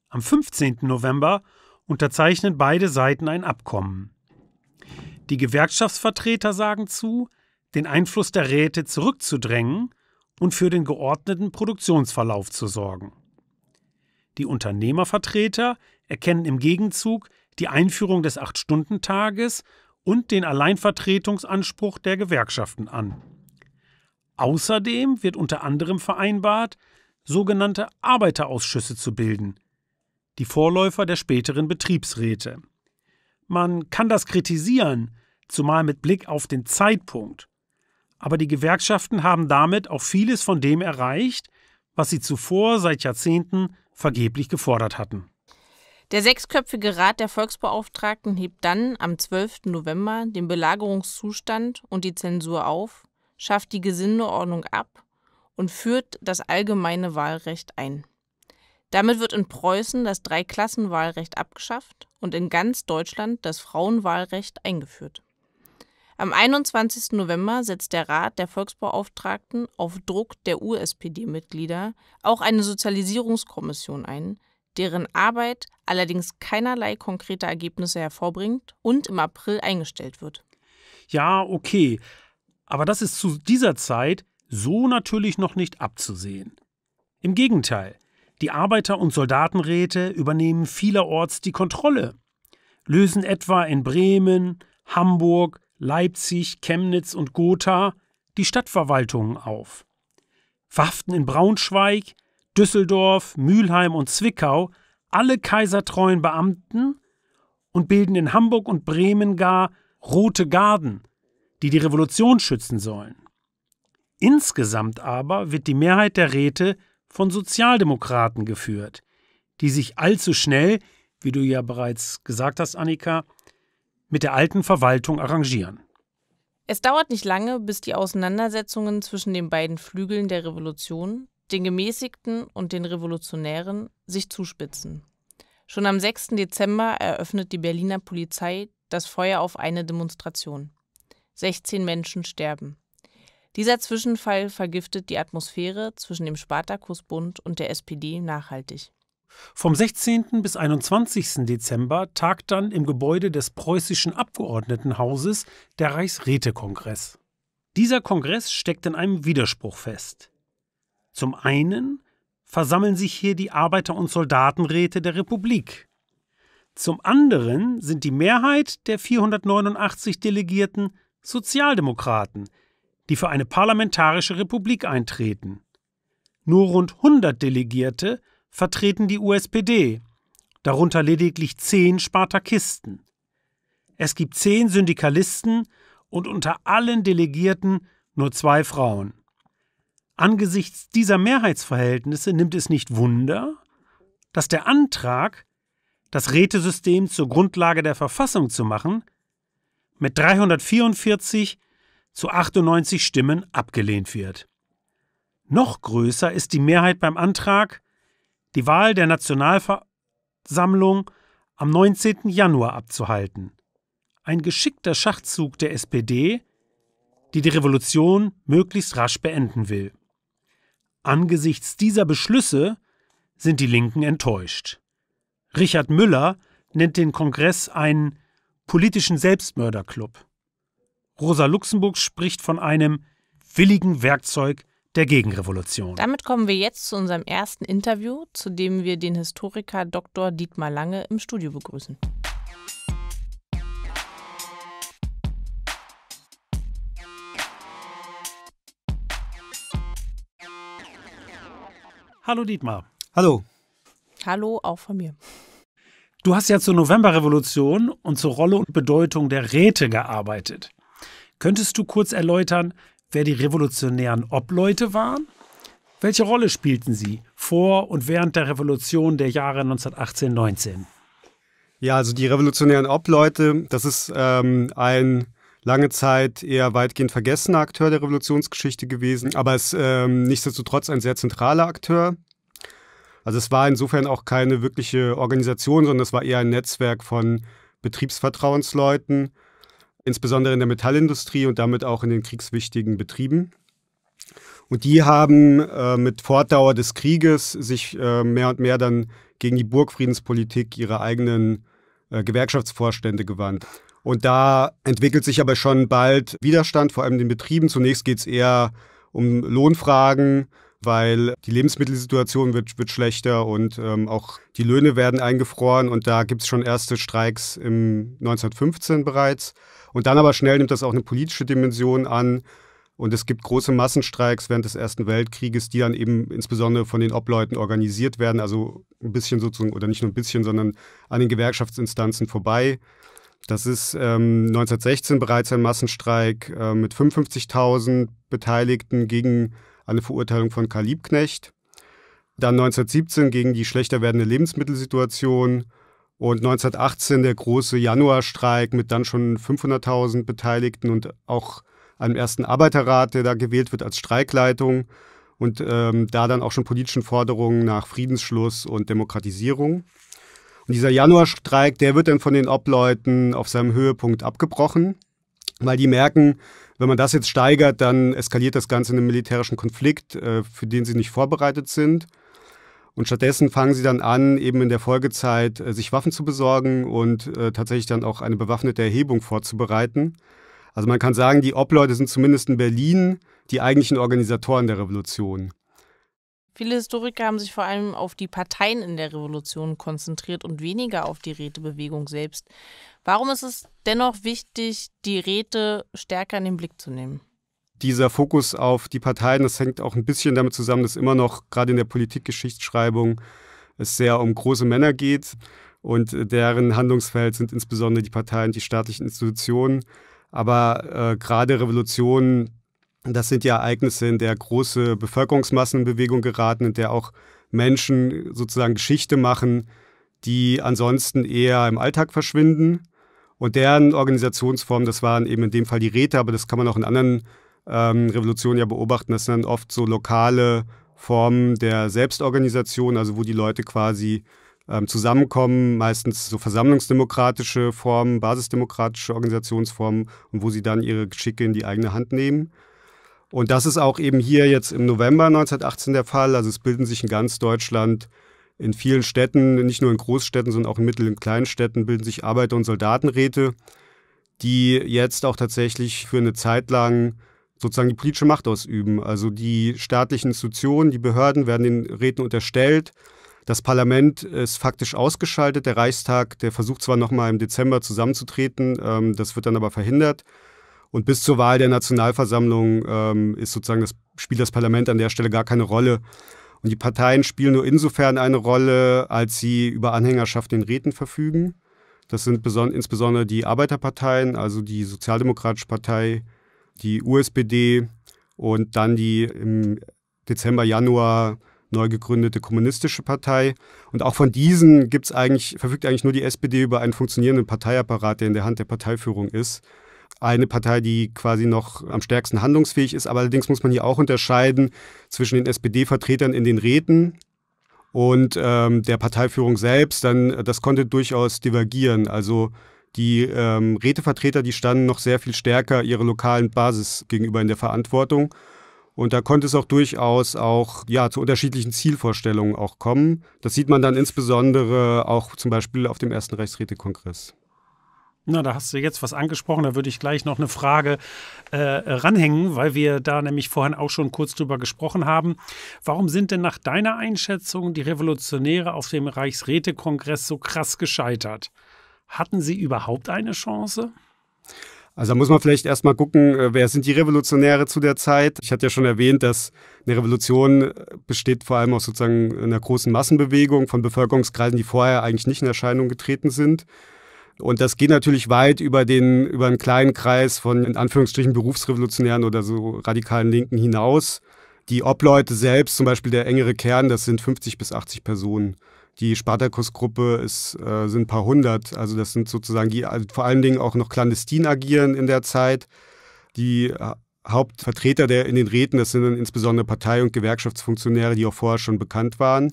Am 15. November unterzeichnen beide Seiten ein Abkommen. Die Gewerkschaftsvertreter sagen zu, den Einfluss der Räte zurückzudrängen und für den geordneten Produktionsverlauf zu sorgen. Die Unternehmervertreter erkennen im Gegenzug die Einführung des Acht-Stunden-Tages und den Alleinvertretungsanspruch der Gewerkschaften an. Außerdem wird unter anderem vereinbart, sogenannte Arbeiterausschüsse zu bilden, die Vorläufer der späteren Betriebsräte. Man kann das kritisieren, zumal mit Blick auf den Zeitpunkt. Aber die Gewerkschaften haben damit auch vieles von dem erreicht, was sie zuvor seit Jahrzehnten vergeblich gefordert hatten.
Der sechsköpfige Rat der Volksbeauftragten hebt dann am 12. November den Belagerungszustand und die Zensur auf, schafft die Gesindeordnung ab und führt das allgemeine Wahlrecht ein. Damit wird in Preußen das Dreiklassenwahlrecht abgeschafft und in ganz Deutschland das Frauenwahlrecht eingeführt. Am 21. November setzt der Rat der Volksbeauftragten auf Druck der USPD-Mitglieder auch eine Sozialisierungskommission ein, deren Arbeit allerdings keinerlei konkrete Ergebnisse hervorbringt und im April eingestellt wird.
Ja, okay, aber das ist zu dieser Zeit so natürlich noch nicht abzusehen. Im Gegenteil, die Arbeiter- und Soldatenräte übernehmen vielerorts die Kontrolle, lösen etwa in Bremen, Hamburg, Leipzig, Chemnitz und Gotha die Stadtverwaltungen auf, verhaften in Braunschweig, Düsseldorf, Mülheim und Zwickau alle kaisertreuen Beamten und bilden in Hamburg und Bremen gar Rote Garden, die die Revolution schützen sollen. Insgesamt aber wird die Mehrheit der Räte von Sozialdemokraten geführt, die sich allzu schnell, wie du ja bereits gesagt hast, Annika, mit der alten Verwaltung arrangieren.
Es dauert nicht lange, bis die Auseinandersetzungen zwischen den beiden Flügeln der Revolution, den Gemäßigten und den Revolutionären, sich zuspitzen. Schon am 6. Dezember eröffnet die Berliner Polizei das Feuer auf eine Demonstration. 16 Menschen sterben. Dieser Zwischenfall vergiftet die Atmosphäre zwischen dem Spartakusbund und der SPD nachhaltig.
Vom 16. bis 21. Dezember tagt dann im Gebäude des preußischen Abgeordnetenhauses der Reichsrätekongress. Dieser Kongress steckt in einem Widerspruch fest. Zum einen versammeln sich hier die Arbeiter- und Soldatenräte der Republik. Zum anderen sind die Mehrheit der 489 Delegierten Sozialdemokraten, die für eine parlamentarische Republik eintreten. Nur rund 100 Delegierte vertreten die USPD, darunter lediglich zehn Spartakisten. Es gibt zehn Syndikalisten und unter allen Delegierten nur zwei Frauen. Angesichts dieser Mehrheitsverhältnisse nimmt es nicht Wunder, dass der Antrag, das Rätesystem zur Grundlage der Verfassung zu machen, mit 344 zu 98 Stimmen abgelehnt wird. Noch größer ist die Mehrheit beim Antrag, die Wahl der Nationalversammlung am 19. Januar abzuhalten. Ein geschickter Schachzug der SPD, die die Revolution möglichst rasch beenden will. Angesichts dieser Beschlüsse sind die Linken enttäuscht. Richard Müller nennt den Kongress einen politischen Selbstmörderclub. Rosa Luxemburg spricht von einem willigen Werkzeug der Gegenrevolution.
Damit kommen wir jetzt zu unserem ersten Interview, zu dem wir den Historiker Dr. Dietmar Lange im Studio begrüßen.
Hallo Dietmar.
Hallo.
Hallo auch von mir.
Du hast ja zur Novemberrevolution und zur Rolle und Bedeutung der Räte gearbeitet. Könntest du kurz erläutern, wer die revolutionären Obleute waren? Welche Rolle spielten sie vor und während der Revolution der Jahre 1918-19?
Ja, also die revolutionären Obleute, das ist ähm, ein lange Zeit eher weitgehend vergessener Akteur der Revolutionsgeschichte gewesen, aber ist ähm, nichtsdestotrotz ein sehr zentraler Akteur. Also es war insofern auch keine wirkliche Organisation, sondern es war eher ein Netzwerk von Betriebsvertrauensleuten, insbesondere in der Metallindustrie und damit auch in den kriegswichtigen Betrieben. Und die haben äh, mit Fortdauer des Krieges sich äh, mehr und mehr dann gegen die Burgfriedenspolitik ihrer eigenen äh, Gewerkschaftsvorstände gewandt. Und da entwickelt sich aber schon bald Widerstand, vor allem in den Betrieben. Zunächst geht es eher um Lohnfragen, weil die Lebensmittelsituation wird, wird schlechter und ähm, auch die Löhne werden eingefroren. Und da gibt es schon erste Streiks im 1915 bereits. Und dann aber schnell nimmt das auch eine politische Dimension an. Und es gibt große Massenstreiks während des Ersten Weltkrieges, die dann eben insbesondere von den Obleuten organisiert werden, also ein bisschen sozusagen, oder nicht nur ein bisschen, sondern an den Gewerkschaftsinstanzen vorbei. Das ist ähm, 1916 bereits ein Massenstreik äh, mit 55.000 Beteiligten gegen eine Verurteilung von Karl Liebknecht. Dann 1917 gegen die schlechter werdende Lebensmittelsituation und 1918 der große Januarstreik mit dann schon 500.000 Beteiligten und auch einem ersten Arbeiterrat, der da gewählt wird als Streikleitung und ähm, da dann auch schon politischen Forderungen nach Friedensschluss und Demokratisierung. Und dieser Januarstreik, der wird dann von den Obleuten auf seinem Höhepunkt abgebrochen, weil die merken, wenn man das jetzt steigert, dann eskaliert das Ganze in einen militärischen Konflikt, äh, für den sie nicht vorbereitet sind. Und stattdessen fangen sie dann an, eben in der Folgezeit äh, sich Waffen zu besorgen und äh, tatsächlich dann auch eine bewaffnete Erhebung vorzubereiten. Also man kann sagen, die Obleute sind zumindest in Berlin die eigentlichen Organisatoren der Revolution.
Viele Historiker haben sich vor allem auf die Parteien in der Revolution konzentriert und weniger auf die Rätebewegung selbst. Warum ist es dennoch wichtig, die Räte stärker in den Blick zu nehmen?
Dieser Fokus auf die Parteien, das hängt auch ein bisschen damit zusammen, dass immer noch gerade in der Politikgeschichtsschreibung es sehr um große Männer geht und deren Handlungsfeld sind insbesondere die Parteien, die staatlichen Institutionen. Aber äh, gerade Revolutionen, das sind ja Ereignisse, in der große Bevölkerungsmassen in Bewegung geraten, in der auch Menschen sozusagen Geschichte machen, die ansonsten eher im Alltag verschwinden. Und deren Organisationsform, das waren eben in dem Fall die Räte, aber das kann man auch in anderen ähm, Revolutionen ja beobachten, das sind dann oft so lokale Formen der Selbstorganisation, also wo die Leute quasi ähm, zusammenkommen, meistens so versammlungsdemokratische Formen, basisdemokratische Organisationsformen und wo sie dann ihre Geschicke in die eigene Hand nehmen. Und das ist auch eben hier jetzt im November 1918 der Fall. Also es bilden sich in ganz Deutschland in vielen Städten, nicht nur in Großstädten, sondern auch in mittel- und Kleinstädten, bilden sich Arbeiter- und Soldatenräte, die jetzt auch tatsächlich für eine Zeit lang sozusagen die politische Macht ausüben. Also die staatlichen Institutionen, die Behörden werden den Räten unterstellt das Parlament ist faktisch ausgeschaltet. Der Reichstag, der versucht zwar nochmal im Dezember zusammenzutreten, ähm, das wird dann aber verhindert. Und bis zur Wahl der Nationalversammlung ähm, ist sozusagen das, spielt das Parlament an der Stelle gar keine Rolle. Und die Parteien spielen nur insofern eine Rolle, als sie über Anhängerschaft in Räten verfügen. Das sind insbesondere die Arbeiterparteien, also die Sozialdemokratische Partei, die USPD und dann die im Dezember, Januar neu gegründete kommunistische Partei. Und auch von diesen gibt's eigentlich, verfügt eigentlich nur die SPD über einen funktionierenden Parteiapparat, der in der Hand der Parteiführung ist. Eine Partei, die quasi noch am stärksten handlungsfähig ist. Aber allerdings muss man hier auch unterscheiden zwischen den SPD-Vertretern in den Räten und ähm, der Parteiführung selbst. Dann, das konnte durchaus divergieren. Also die ähm, Rätevertreter, die standen noch sehr viel stärker ihrer lokalen Basis gegenüber in der Verantwortung. Und da konnte es auch durchaus auch ja, zu unterschiedlichen Zielvorstellungen auch kommen. Das sieht man dann insbesondere auch zum Beispiel auf dem ersten Rechtsrätekongress.
Na, da hast du jetzt was angesprochen, da würde ich gleich noch eine Frage äh, ranhängen, weil wir da nämlich vorhin auch schon kurz drüber gesprochen haben. Warum sind denn nach deiner Einschätzung die Revolutionäre auf dem Reichsrätekongress so krass gescheitert? Hatten sie überhaupt eine Chance?
Also da muss man vielleicht erstmal gucken, äh, wer sind die Revolutionäre zu der Zeit. Ich hatte ja schon erwähnt, dass eine Revolution äh, besteht vor allem aus sozusagen einer großen Massenbewegung von Bevölkerungskreisen, die vorher eigentlich nicht in Erscheinung getreten sind. Und das geht natürlich weit über den, über einen kleinen Kreis von, in Anführungsstrichen, Berufsrevolutionären oder so radikalen Linken hinaus. Die Obleute selbst, zum Beispiel der engere Kern, das sind 50 bis 80 Personen. Die Spartakus-Gruppe ist, äh, sind ein paar hundert. Also das sind sozusagen die also vor allen Dingen auch noch clandestin agieren in der Zeit. Die äh, Hauptvertreter der in den Räten, das sind dann insbesondere Partei- und Gewerkschaftsfunktionäre, die auch vorher schon bekannt waren.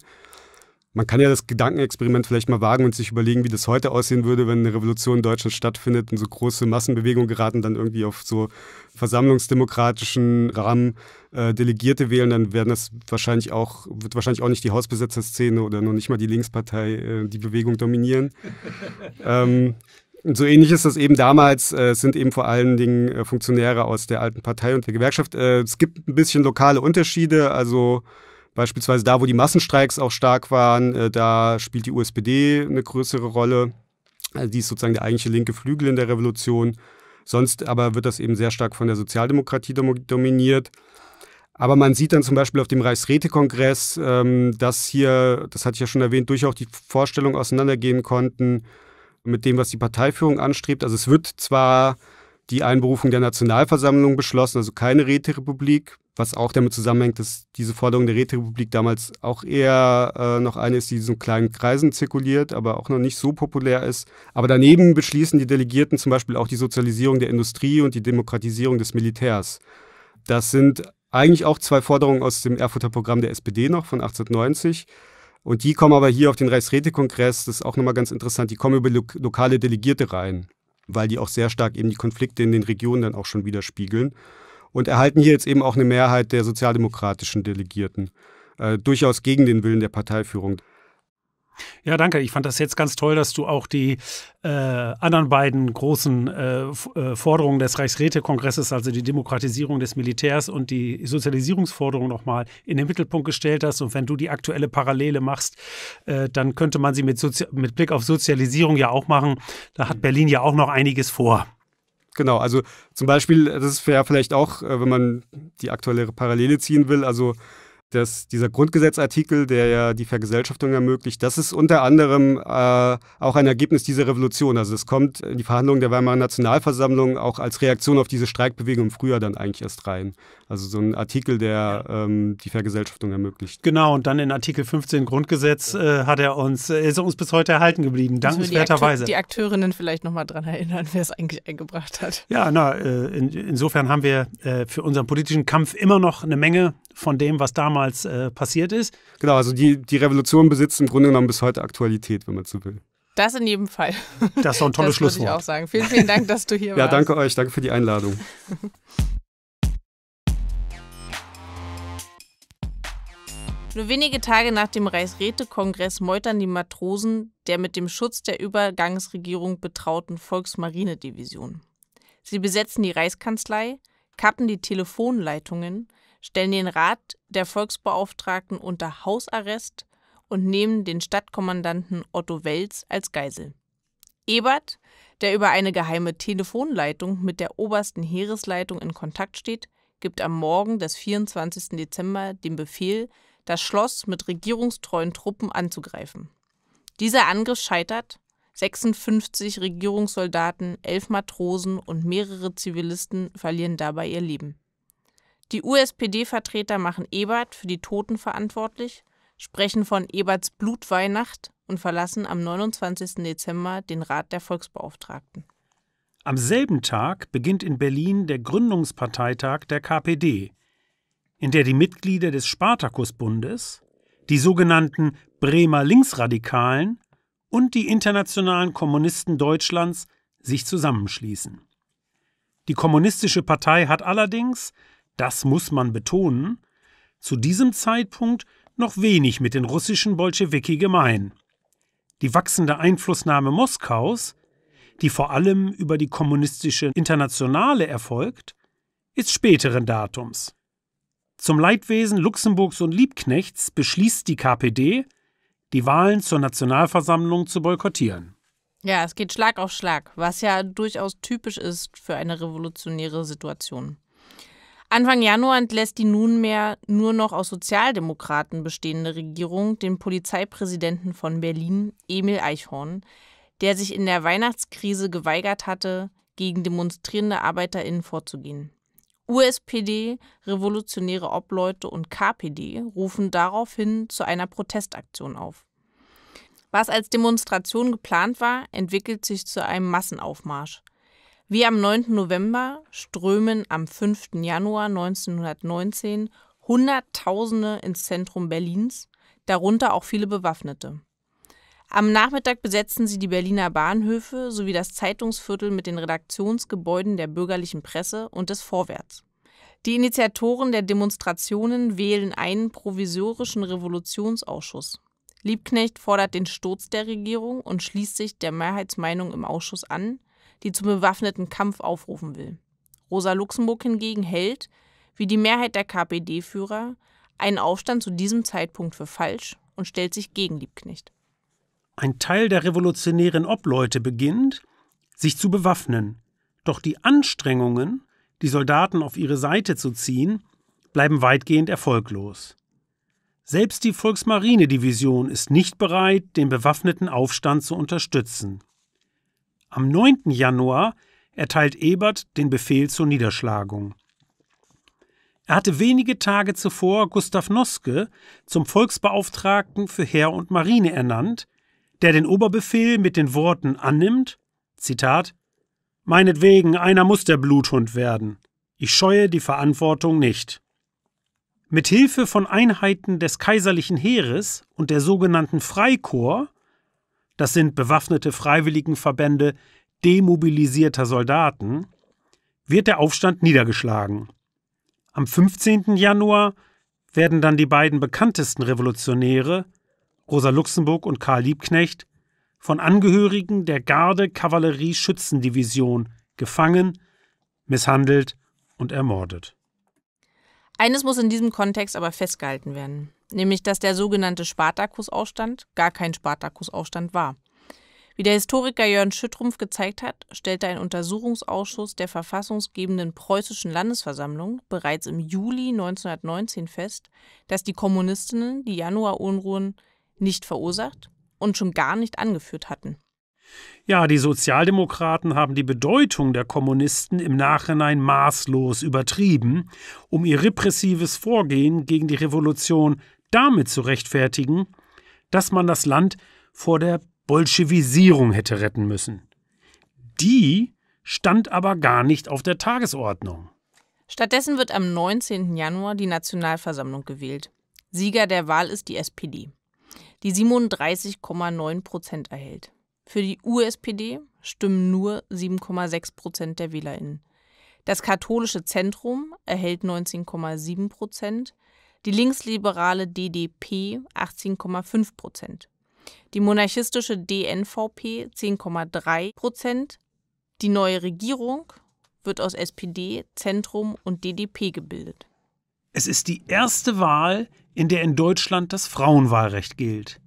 Man kann ja das Gedankenexperiment vielleicht mal wagen und sich überlegen, wie das heute aussehen würde, wenn eine Revolution in Deutschland stattfindet und so große Massenbewegungen geraten dann irgendwie auf so versammlungsdemokratischen Rahmen äh, Delegierte wählen, dann werden das wahrscheinlich auch, wird wahrscheinlich auch nicht die Hausbesetzerszene oder noch nicht mal die Linkspartei äh, die Bewegung dominieren. <laughs> ähm, und so ähnlich ist das eben damals. Äh, es sind eben vor allen Dingen äh, Funktionäre aus der alten Partei und der Gewerkschaft. Äh, es gibt ein bisschen lokale Unterschiede. Also Beispielsweise da, wo die Massenstreiks auch stark waren, äh, da spielt die USPD eine größere Rolle. Also die ist sozusagen der eigentliche linke Flügel in der Revolution. Sonst aber wird das eben sehr stark von der Sozialdemokratie dominiert. Aber man sieht dann zum Beispiel auf dem Reichsrätekongress, ähm, dass hier, das hatte ich ja schon erwähnt, durchaus die Vorstellungen auseinandergehen konnten mit dem, was die Parteiführung anstrebt. Also es wird zwar die Einberufung der Nationalversammlung beschlossen, also keine Räterepublik, was auch damit zusammenhängt, dass diese Forderung der Räterepublik damals auch eher äh, noch eine ist, die in so kleinen Kreisen zirkuliert, aber auch noch nicht so populär ist. Aber daneben beschließen die Delegierten zum Beispiel auch die Sozialisierung der Industrie und die Demokratisierung des Militärs. Das sind eigentlich auch zwei Forderungen aus dem Erfurter Programm der SPD noch von 1890. Und die kommen aber hier auf den Reichsrätekongress, das ist auch nochmal ganz interessant, die kommen über lo lokale Delegierte rein, weil die auch sehr stark eben die Konflikte in den Regionen dann auch schon widerspiegeln und erhalten hier jetzt eben auch eine Mehrheit der sozialdemokratischen Delegierten, äh, durchaus gegen den Willen der Parteiführung.
Ja, danke. Ich fand das jetzt ganz toll, dass du auch die äh, anderen beiden großen äh, äh, Forderungen des Reichsrätekongresses, also die Demokratisierung des Militärs und die Sozialisierungsforderung nochmal in den Mittelpunkt gestellt hast. Und wenn du die aktuelle Parallele machst, äh, dann könnte man sie mit, Sozi mit Blick auf Sozialisierung ja auch machen. Da hat Berlin ja auch noch einiges vor.
Genau, also zum Beispiel, das wäre vielleicht auch, äh, wenn man die aktuelle Parallele ziehen will, also dass dieser Grundgesetzartikel, der ja die Vergesellschaftung ermöglicht, das ist unter anderem äh, auch ein Ergebnis dieser Revolution. Also es kommt in die Verhandlungen der Weimarer Nationalversammlung auch als Reaktion auf diese Streikbewegung im Frühjahr dann eigentlich erst rein. Also so ein Artikel, der ähm, die Vergesellschaftung ermöglicht.
Genau, und dann in Artikel 15 Grundgesetz äh, hat er uns, äh, ist er uns bis heute erhalten geblieben, dankenswerterweise.
Die, Akte die Akteurinnen vielleicht nochmal dran erinnern, wer es eigentlich eingebracht hat.
Ja, na, äh, in, insofern haben wir äh, für unseren politischen Kampf immer noch eine Menge von dem, was damals äh, passiert ist.
Genau, also die, die Revolution besitzt im Grunde genommen bis heute Aktualität, wenn man so will.
Das in jedem Fall.
Das ist doch ein tolles das Schlusswort.
Das ich auch sagen. Vielen, vielen Dank, dass du hier
ja,
warst.
Ja, danke euch. Danke für die Einladung.
Nur wenige Tage nach dem Reichsrätekongress meutern die Matrosen der mit dem Schutz der Übergangsregierung betrauten Volksmarinedivision. Sie besetzen die Reichskanzlei, kappen die Telefonleitungen, stellen den Rat der Volksbeauftragten unter Hausarrest und nehmen den Stadtkommandanten Otto Welz als Geisel. Ebert, der über eine geheime Telefonleitung mit der obersten Heeresleitung in Kontakt steht, gibt am Morgen des 24. Dezember den Befehl, das Schloss mit regierungstreuen Truppen anzugreifen. Dieser Angriff scheitert, 56 Regierungssoldaten, elf Matrosen und mehrere Zivilisten verlieren dabei ihr Leben. Die USPD-Vertreter machen Ebert für die Toten verantwortlich, sprechen von Eberts Blutweihnacht und verlassen am 29. Dezember den Rat der Volksbeauftragten.
Am selben Tag beginnt in Berlin der Gründungsparteitag der KPD, in der die Mitglieder des Spartakusbundes, die sogenannten Bremer Linksradikalen und die internationalen Kommunisten Deutschlands sich zusammenschließen. Die Kommunistische Partei hat allerdings das muss man betonen, zu diesem Zeitpunkt noch wenig mit den russischen Bolschewiki gemein. Die wachsende Einflussnahme Moskaus, die vor allem über die kommunistische Internationale erfolgt, ist späteren Datums. Zum Leidwesen Luxemburgs und Liebknechts beschließt die KPD, die Wahlen zur Nationalversammlung zu boykottieren.
Ja, es geht Schlag auf Schlag, was ja durchaus typisch ist für eine revolutionäre Situation. Anfang Januar entlässt die nunmehr nur noch aus Sozialdemokraten bestehende Regierung den Polizeipräsidenten von Berlin, Emil Eichhorn, der sich in der Weihnachtskrise geweigert hatte, gegen demonstrierende ArbeiterInnen vorzugehen. USPD, Revolutionäre Obleute und KPD rufen daraufhin zu einer Protestaktion auf. Was als Demonstration geplant war, entwickelt sich zu einem Massenaufmarsch. Wie am 9. November strömen am 5. Januar 1919 Hunderttausende ins Zentrum Berlins, darunter auch viele Bewaffnete. Am Nachmittag besetzen sie die Berliner Bahnhöfe sowie das Zeitungsviertel mit den Redaktionsgebäuden der bürgerlichen Presse und des Vorwärts. Die Initiatoren der Demonstrationen wählen einen provisorischen Revolutionsausschuss. Liebknecht fordert den Sturz der Regierung und schließt sich der Mehrheitsmeinung im Ausschuss an, die zum bewaffneten Kampf aufrufen will. Rosa Luxemburg hingegen hält, wie die Mehrheit der KPD-Führer, einen Aufstand zu diesem Zeitpunkt für falsch und stellt sich gegen Liebknecht.
Ein Teil der revolutionären Obleute beginnt, sich zu bewaffnen. Doch die Anstrengungen, die Soldaten auf ihre Seite zu ziehen, bleiben weitgehend erfolglos. Selbst die Volksmarinedivision ist nicht bereit, den bewaffneten Aufstand zu unterstützen. Am 9. Januar erteilt Ebert den Befehl zur Niederschlagung. Er hatte wenige Tage zuvor Gustav Noske zum Volksbeauftragten für Heer und Marine ernannt, der den Oberbefehl mit den Worten annimmt, Zitat, Meinetwegen, einer muss der Bluthund werden. Ich scheue die Verantwortung nicht. Mit Hilfe von Einheiten des kaiserlichen Heeres und der sogenannten Freikorps, das sind bewaffnete Freiwilligenverbände demobilisierter Soldaten, wird der Aufstand niedergeschlagen. Am 15. Januar werden dann die beiden bekanntesten Revolutionäre, Rosa Luxemburg und Karl Liebknecht, von Angehörigen der Garde-Kavallerie-Schützendivision gefangen, misshandelt und ermordet.
Eines muss in diesem Kontext aber festgehalten werden, nämlich dass der sogenannte Spartakusaufstand gar kein Spartakusaufstand war. Wie der Historiker Jörn Schüttrumpf gezeigt hat, stellte ein Untersuchungsausschuss der verfassungsgebenden preußischen Landesversammlung bereits im Juli 1919 fest, dass die Kommunistinnen die Januarunruhen nicht verursacht und schon gar nicht angeführt hatten.
Ja, die Sozialdemokraten haben die Bedeutung der Kommunisten im Nachhinein maßlos übertrieben, um ihr repressives Vorgehen gegen die Revolution damit zu rechtfertigen, dass man das Land vor der Bolschewisierung hätte retten müssen. Die stand aber gar nicht auf der Tagesordnung.
Stattdessen wird am 19. Januar die Nationalversammlung gewählt. Sieger der Wahl ist die SPD die 37,9 Prozent erhält. Für die USPD stimmen nur 7,6 Prozent der WählerInnen. Das katholische Zentrum erhält 19,7 Prozent, die linksliberale DDP 18,5 Prozent, die monarchistische DNVP 10,3 Prozent. Die neue Regierung wird aus SPD, Zentrum und DDP gebildet.
Es ist die erste Wahl, in der in Deutschland das Frauenwahlrecht gilt.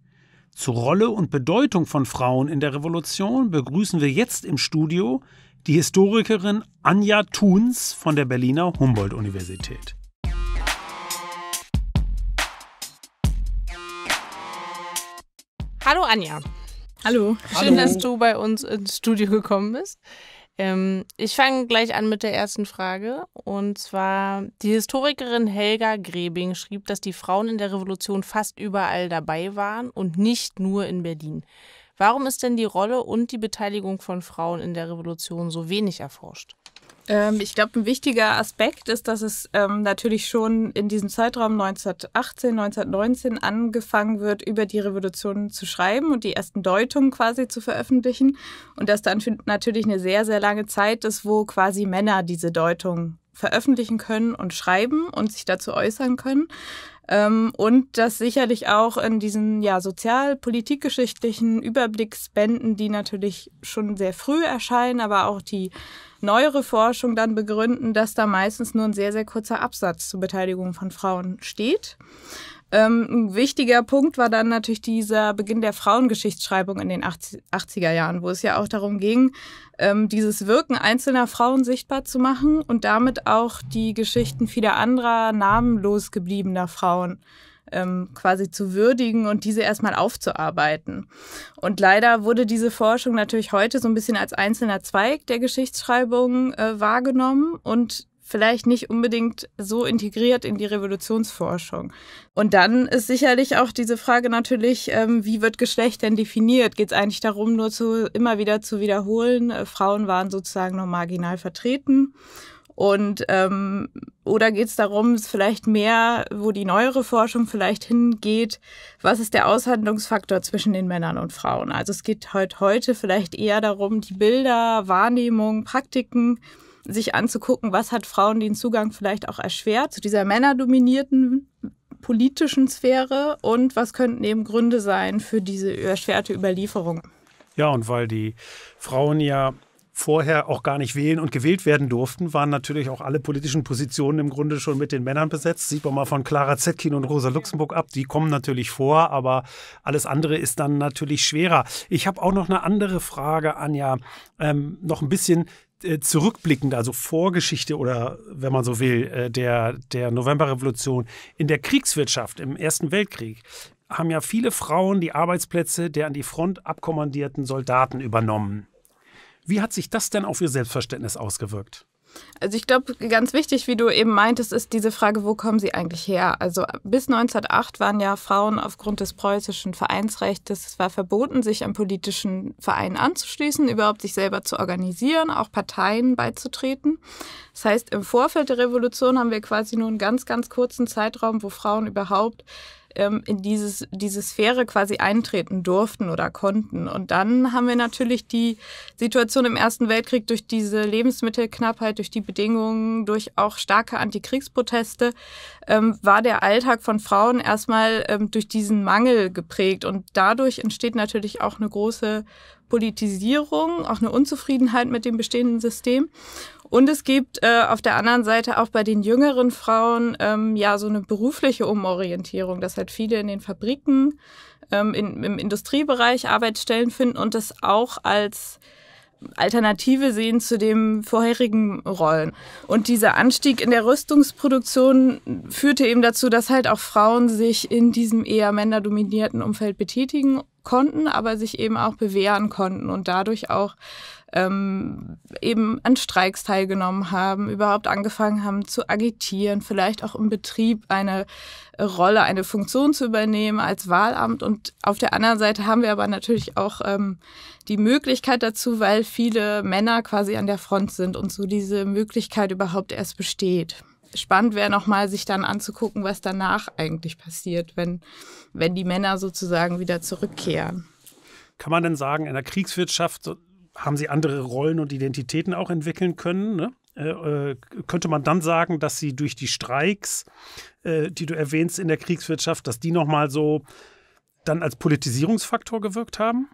Zur Rolle und Bedeutung von Frauen in der Revolution begrüßen wir jetzt im Studio die Historikerin Anja Thuns von der Berliner Humboldt-Universität.
Hallo Anja.
Hallo.
Schön, Hallo. dass du bei uns ins Studio gekommen bist. Ähm, ich fange gleich an mit der ersten Frage. Und zwar, die Historikerin Helga Grebing schrieb, dass die Frauen in der Revolution fast überall dabei waren und nicht nur in Berlin. Warum ist denn die Rolle und die Beteiligung von Frauen in der Revolution so wenig erforscht?
Ähm, ich glaube, ein wichtiger Aspekt ist, dass es ähm, natürlich schon in diesem Zeitraum 1918, 1919 angefangen wird, über die Revolution zu schreiben und die ersten Deutungen quasi zu veröffentlichen. Und dass dann natürlich eine sehr, sehr lange Zeit ist, wo quasi Männer diese Deutung veröffentlichen können und schreiben und sich dazu äußern können. Ähm, und das sicherlich auch in diesen ja, sozial-politikgeschichtlichen Überblicksbänden, die natürlich schon sehr früh erscheinen, aber auch die neuere Forschung dann begründen, dass da meistens nur ein sehr, sehr kurzer Absatz zur Beteiligung von Frauen steht. Ähm, ein wichtiger Punkt war dann natürlich dieser Beginn der Frauengeschichtsschreibung in den 80er Jahren, wo es ja auch darum ging, ähm, dieses Wirken einzelner Frauen sichtbar zu machen und damit auch die Geschichten vieler anderer namenlos gebliebener Frauen ähm, quasi zu würdigen und diese erstmal aufzuarbeiten. Und leider wurde diese Forschung natürlich heute so ein bisschen als einzelner Zweig der Geschichtsschreibung äh, wahrgenommen und vielleicht nicht unbedingt so integriert in die Revolutionsforschung. Und dann ist sicherlich auch diese Frage natürlich, ähm, wie wird Geschlecht denn definiert? Geht es eigentlich darum, nur zu immer wieder zu wiederholen, äh, Frauen waren sozusagen nur marginal vertreten? Und ähm, oder geht es darum, vielleicht mehr, wo die neuere Forschung vielleicht hingeht, was ist der Aushandlungsfaktor zwischen den Männern und Frauen? Also es geht heute, heute vielleicht eher darum, die Bilder, Wahrnehmung, Praktiken sich anzugucken, was hat Frauen den Zugang vielleicht auch erschwert zu dieser männerdominierten politischen Sphäre und was könnten eben Gründe sein für diese erschwerte Überlieferung.
Ja, und weil die Frauen ja vorher auch gar nicht wählen und gewählt werden durften, waren natürlich auch alle politischen Positionen im Grunde schon mit den Männern besetzt. Sieht man mal von Clara Zetkin und Rosa Luxemburg ab. Die kommen natürlich vor, aber alles andere ist dann natürlich schwerer. Ich habe auch noch eine andere Frage, Anja. Ähm, noch ein bisschen äh, zurückblickend, also Vorgeschichte oder wenn man so will, äh, der, der Novemberrevolution. In der Kriegswirtschaft im Ersten Weltkrieg haben ja viele Frauen die Arbeitsplätze der an die Front abkommandierten Soldaten übernommen. Wie hat sich das denn auf Ihr Selbstverständnis ausgewirkt?
Also ich glaube, ganz wichtig, wie du eben meintest, ist diese Frage, wo kommen sie eigentlich her? Also bis 1908 waren ja Frauen aufgrund des preußischen Vereinsrechts, es war verboten, sich einem politischen Verein anzuschließen, überhaupt sich selber zu organisieren, auch Parteien beizutreten. Das heißt, im Vorfeld der Revolution haben wir quasi nur einen ganz, ganz kurzen Zeitraum, wo Frauen überhaupt ähm, in dieses, diese Sphäre quasi eintreten durften oder konnten. Und dann haben wir natürlich die Situation im Ersten Weltkrieg durch diese Lebensmittelknappheit, durch die Bedingungen, durch auch starke Antikriegsproteste, ähm, war der Alltag von Frauen erstmal ähm, durch diesen Mangel geprägt. Und dadurch entsteht natürlich auch eine große Politisierung, auch eine Unzufriedenheit mit dem bestehenden System. Und es gibt äh, auf der anderen Seite auch bei den jüngeren Frauen ähm, ja so eine berufliche Umorientierung, dass halt viele in den Fabriken, ähm, in, im Industriebereich Arbeitsstellen finden und das auch als Alternative sehen zu den vorherigen Rollen. Und dieser Anstieg in der Rüstungsproduktion führte eben dazu, dass halt auch Frauen sich in diesem eher männerdominierten Umfeld betätigen konnten, aber sich eben auch bewähren konnten und dadurch auch ähm, eben an Streiks teilgenommen haben, überhaupt angefangen haben zu agitieren, vielleicht auch im Betrieb eine Rolle, eine Funktion zu übernehmen als Wahlamt. Und auf der anderen Seite haben wir aber natürlich auch ähm, die Möglichkeit dazu, weil viele Männer quasi an der Front sind und so diese Möglichkeit überhaupt erst besteht. Spannend wäre nochmal, sich dann anzugucken, was danach eigentlich passiert, wenn, wenn die Männer sozusagen wieder zurückkehren.
Kann man denn sagen, in der Kriegswirtschaft haben sie andere Rollen und Identitäten auch entwickeln können? Ne? Äh, äh, könnte man dann sagen, dass sie durch die Streiks, äh, die du erwähnst in der Kriegswirtschaft, dass die nochmal so dann als Politisierungsfaktor gewirkt haben?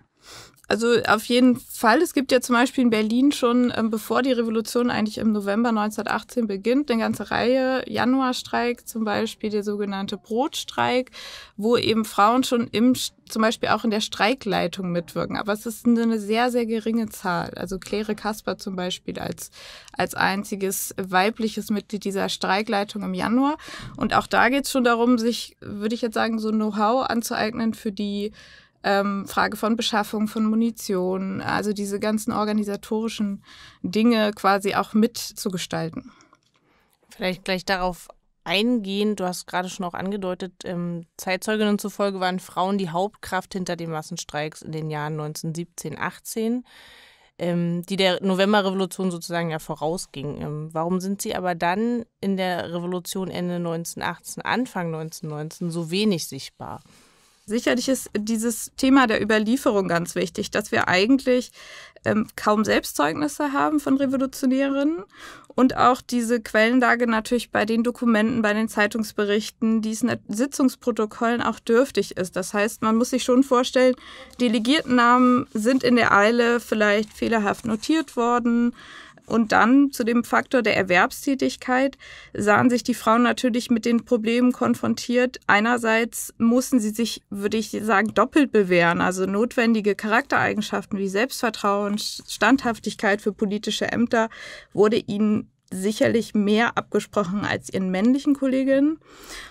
Also auf jeden Fall. Es gibt ja zum Beispiel in Berlin schon, ähm, bevor die Revolution eigentlich im November 1918 beginnt, eine ganze Reihe Januarstreik, zum Beispiel der sogenannte Brotstreik, wo eben Frauen schon im, zum Beispiel auch in der Streikleitung mitwirken. Aber es ist eine sehr, sehr geringe Zahl. Also Claire Kasper zum Beispiel als, als einziges weibliches Mitglied dieser Streikleitung im Januar. Und auch da geht es schon darum, sich, würde ich jetzt sagen, so Know-how anzueignen für die ähm, Frage von Beschaffung von Munition, also diese ganzen organisatorischen Dinge quasi auch mitzugestalten.
Vielleicht gleich darauf eingehen, du hast gerade schon auch angedeutet, ähm, Zeitzeuginnen zufolge waren Frauen die Hauptkraft hinter den Massenstreiks in den Jahren 1917, 18, ähm, die der Novemberrevolution sozusagen ja vorausging. Ähm, warum sind sie aber dann in der Revolution Ende 1918, Anfang 1919 so wenig sichtbar?
Sicherlich ist dieses Thema der Überlieferung ganz wichtig, dass wir eigentlich ähm, kaum Selbstzeugnisse haben von Revolutionärinnen und auch diese Quellenlage natürlich bei den Dokumenten, bei den Zeitungsberichten, diesen Sitzungsprotokollen auch dürftig ist. Das heißt, man muss sich schon vorstellen, Delegiertennamen sind in der Eile vielleicht fehlerhaft notiert worden. Und dann zu dem Faktor der Erwerbstätigkeit sahen sich die Frauen natürlich mit den Problemen konfrontiert. Einerseits mussten sie sich, würde ich sagen, doppelt bewähren. Also notwendige Charaktereigenschaften wie Selbstvertrauen, Standhaftigkeit für politische Ämter wurde ihnen sicherlich mehr abgesprochen als ihren männlichen Kolleginnen.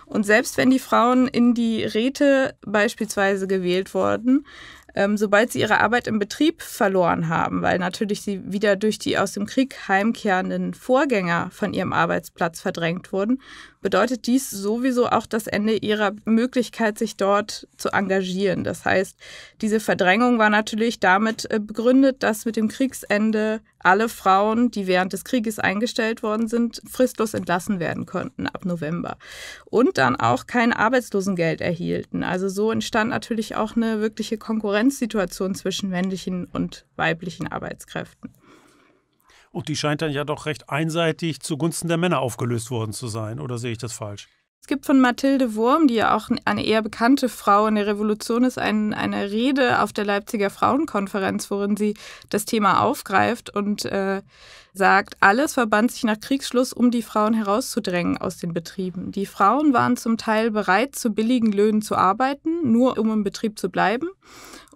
Und selbst wenn die Frauen in die Räte beispielsweise gewählt wurden, ähm, sobald sie ihre Arbeit im Betrieb verloren haben, weil natürlich sie wieder durch die aus dem Krieg heimkehrenden Vorgänger von ihrem Arbeitsplatz verdrängt wurden, bedeutet dies sowieso auch das Ende ihrer Möglichkeit, sich dort zu engagieren. Das heißt, diese Verdrängung war natürlich damit äh, begründet, dass mit dem Kriegsende alle Frauen, die während des Krieges eingestellt worden sind, fristlos entlassen werden konnten ab November. Und dann auch kein Arbeitslosengeld erhielten. Also so entstand natürlich auch eine wirkliche Konkurrenzsituation zwischen männlichen und weiblichen Arbeitskräften.
Und die scheint dann ja doch recht einseitig zugunsten der Männer aufgelöst worden zu sein, oder sehe ich das falsch?
Es gibt von Mathilde Wurm, die ja auch eine eher bekannte Frau in der Revolution ist, ein, eine Rede auf der Leipziger Frauenkonferenz, worin sie das Thema aufgreift und äh, sagt, alles verband sich nach Kriegsschluss, um die Frauen herauszudrängen aus den Betrieben. Die Frauen waren zum Teil bereit, zu billigen Löhnen zu arbeiten, nur um im Betrieb zu bleiben.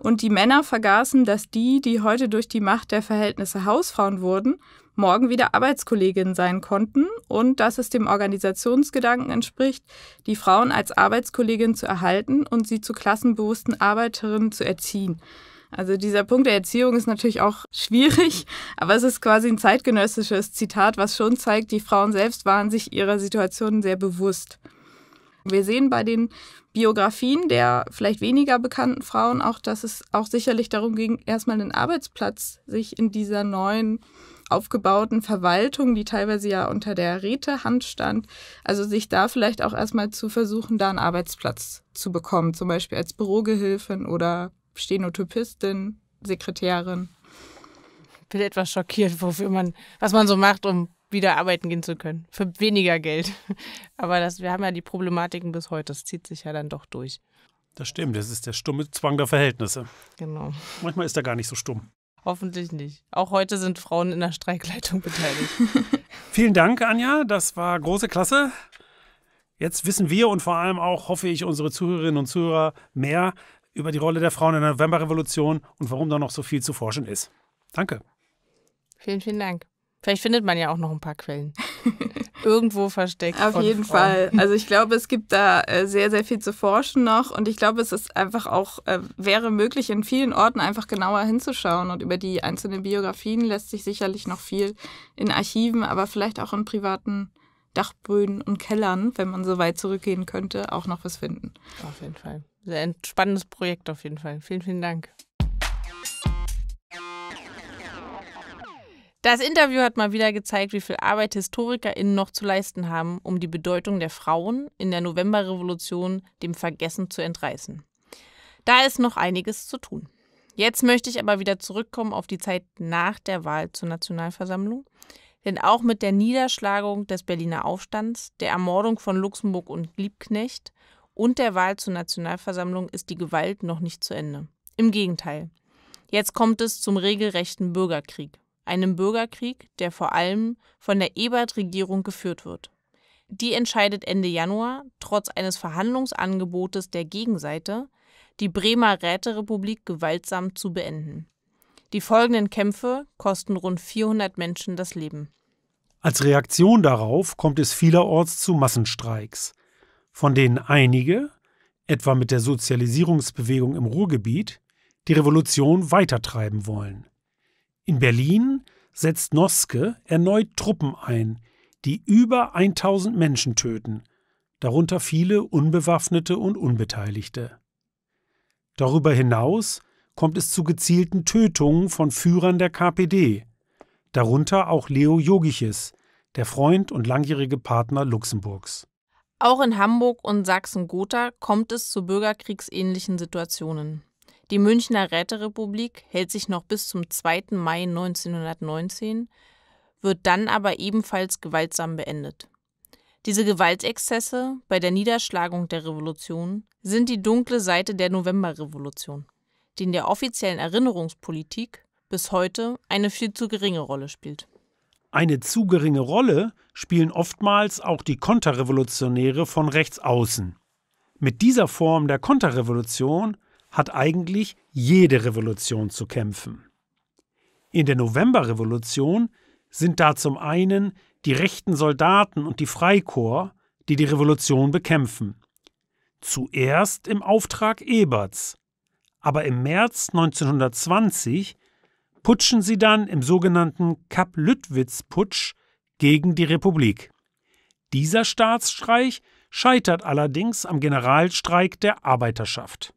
Und die Männer vergaßen, dass die, die heute durch die Macht der Verhältnisse Hausfrauen wurden, morgen wieder Arbeitskolleginnen sein konnten und dass es dem Organisationsgedanken entspricht, die Frauen als Arbeitskollegin zu erhalten und sie zu klassenbewussten Arbeiterinnen zu erziehen. Also dieser Punkt der Erziehung ist natürlich auch <laughs> schwierig, aber es ist quasi ein zeitgenössisches Zitat, was schon zeigt, die Frauen selbst waren sich ihrer Situation sehr bewusst. Wir sehen bei den Biografien der vielleicht weniger bekannten Frauen auch, dass es auch sicherlich darum ging, erstmal einen Arbeitsplatz sich in dieser neuen aufgebauten Verwaltung, die teilweise ja unter der Rätehand stand, also sich da vielleicht auch erstmal zu versuchen, da einen Arbeitsplatz zu bekommen, zum Beispiel als Bürogehilfin oder Stenotypistin, Sekretärin.
Ich bin etwas schockiert, wofür man, was man so macht, um wieder arbeiten gehen zu können. Für weniger Geld. <laughs> Aber das, wir haben ja die Problematiken bis heute. Das zieht sich ja dann doch durch.
Das stimmt, das ist der stumme Zwang der Verhältnisse.
Genau.
Manchmal ist er gar nicht so stumm.
Hoffentlich nicht. Auch heute sind Frauen in der Streikleitung beteiligt. <laughs>
Vielen Dank, Anja. Das war große Klasse. Jetzt wissen wir und vor allem auch, hoffe ich, unsere Zuhörerinnen und Zuhörer mehr über die Rolle der Frauen in der Novemberrevolution und warum da noch so viel zu forschen ist. Danke.
Vielen, vielen Dank. Vielleicht findet man ja auch noch ein paar Quellen. <laughs> Irgendwo versteckt.
Auf jeden Frauen. Fall. Also ich glaube, es gibt da äh, sehr, sehr viel zu forschen noch und ich glaube, es ist einfach auch, äh, wäre möglich, in vielen Orten einfach genauer hinzuschauen und über die einzelnen Biografien lässt sich sicherlich noch viel in Archiven, aber vielleicht auch in privaten Dachböden und Kellern, wenn man so weit zurückgehen könnte, auch noch was finden.
Auf jeden Fall. Sehr spannendes Projekt auf jeden Fall. Vielen, vielen Dank. Das Interview hat mal wieder gezeigt, wie viel Arbeit HistorikerInnen noch zu leisten haben, um die Bedeutung der Frauen in der Novemberrevolution dem Vergessen zu entreißen. Da ist noch einiges zu tun. Jetzt möchte ich aber wieder zurückkommen auf die Zeit nach der Wahl zur Nationalversammlung. Denn auch mit der Niederschlagung des Berliner Aufstands, der Ermordung von Luxemburg und Liebknecht und der Wahl zur Nationalversammlung ist die Gewalt noch nicht zu Ende. Im Gegenteil. Jetzt kommt es zum regelrechten Bürgerkrieg einem Bürgerkrieg, der vor allem von der Ebert-Regierung geführt wird. Die entscheidet Ende Januar, trotz eines Verhandlungsangebotes der Gegenseite, die Bremer Räterepublik gewaltsam zu beenden. Die folgenden Kämpfe kosten rund 400 Menschen das Leben.
Als Reaktion darauf kommt es vielerorts zu Massenstreiks, von denen einige, etwa mit der Sozialisierungsbewegung im Ruhrgebiet, die Revolution weitertreiben wollen. In Berlin setzt Noske erneut Truppen ein, die über 1000 Menschen töten, darunter viele Unbewaffnete und Unbeteiligte. Darüber hinaus kommt es zu gezielten Tötungen von Führern der KPD, darunter auch Leo Jogiches, der Freund und langjährige Partner Luxemburgs.
Auch in Hamburg und Sachsen-Gotha kommt es zu bürgerkriegsähnlichen Situationen. Die Münchner Räterepublik hält sich noch bis zum 2. Mai 1919, wird dann aber ebenfalls gewaltsam beendet. Diese Gewaltexzesse bei der Niederschlagung der Revolution sind die dunkle Seite der Novemberrevolution, die in der offiziellen Erinnerungspolitik bis heute eine viel zu geringe Rolle spielt.
Eine zu geringe Rolle spielen oftmals auch die Konterrevolutionäre von rechts außen. Mit dieser Form der Konterrevolution hat eigentlich jede Revolution zu kämpfen. In der Novemberrevolution sind da zum einen die rechten Soldaten und die Freikorps, die die Revolution bekämpfen. Zuerst im Auftrag Eberts, aber im März 1920 putschen sie dann im sogenannten Kapp-Lüttwitz-Putsch gegen die Republik. Dieser Staatsstreich scheitert allerdings am Generalstreik der Arbeiterschaft.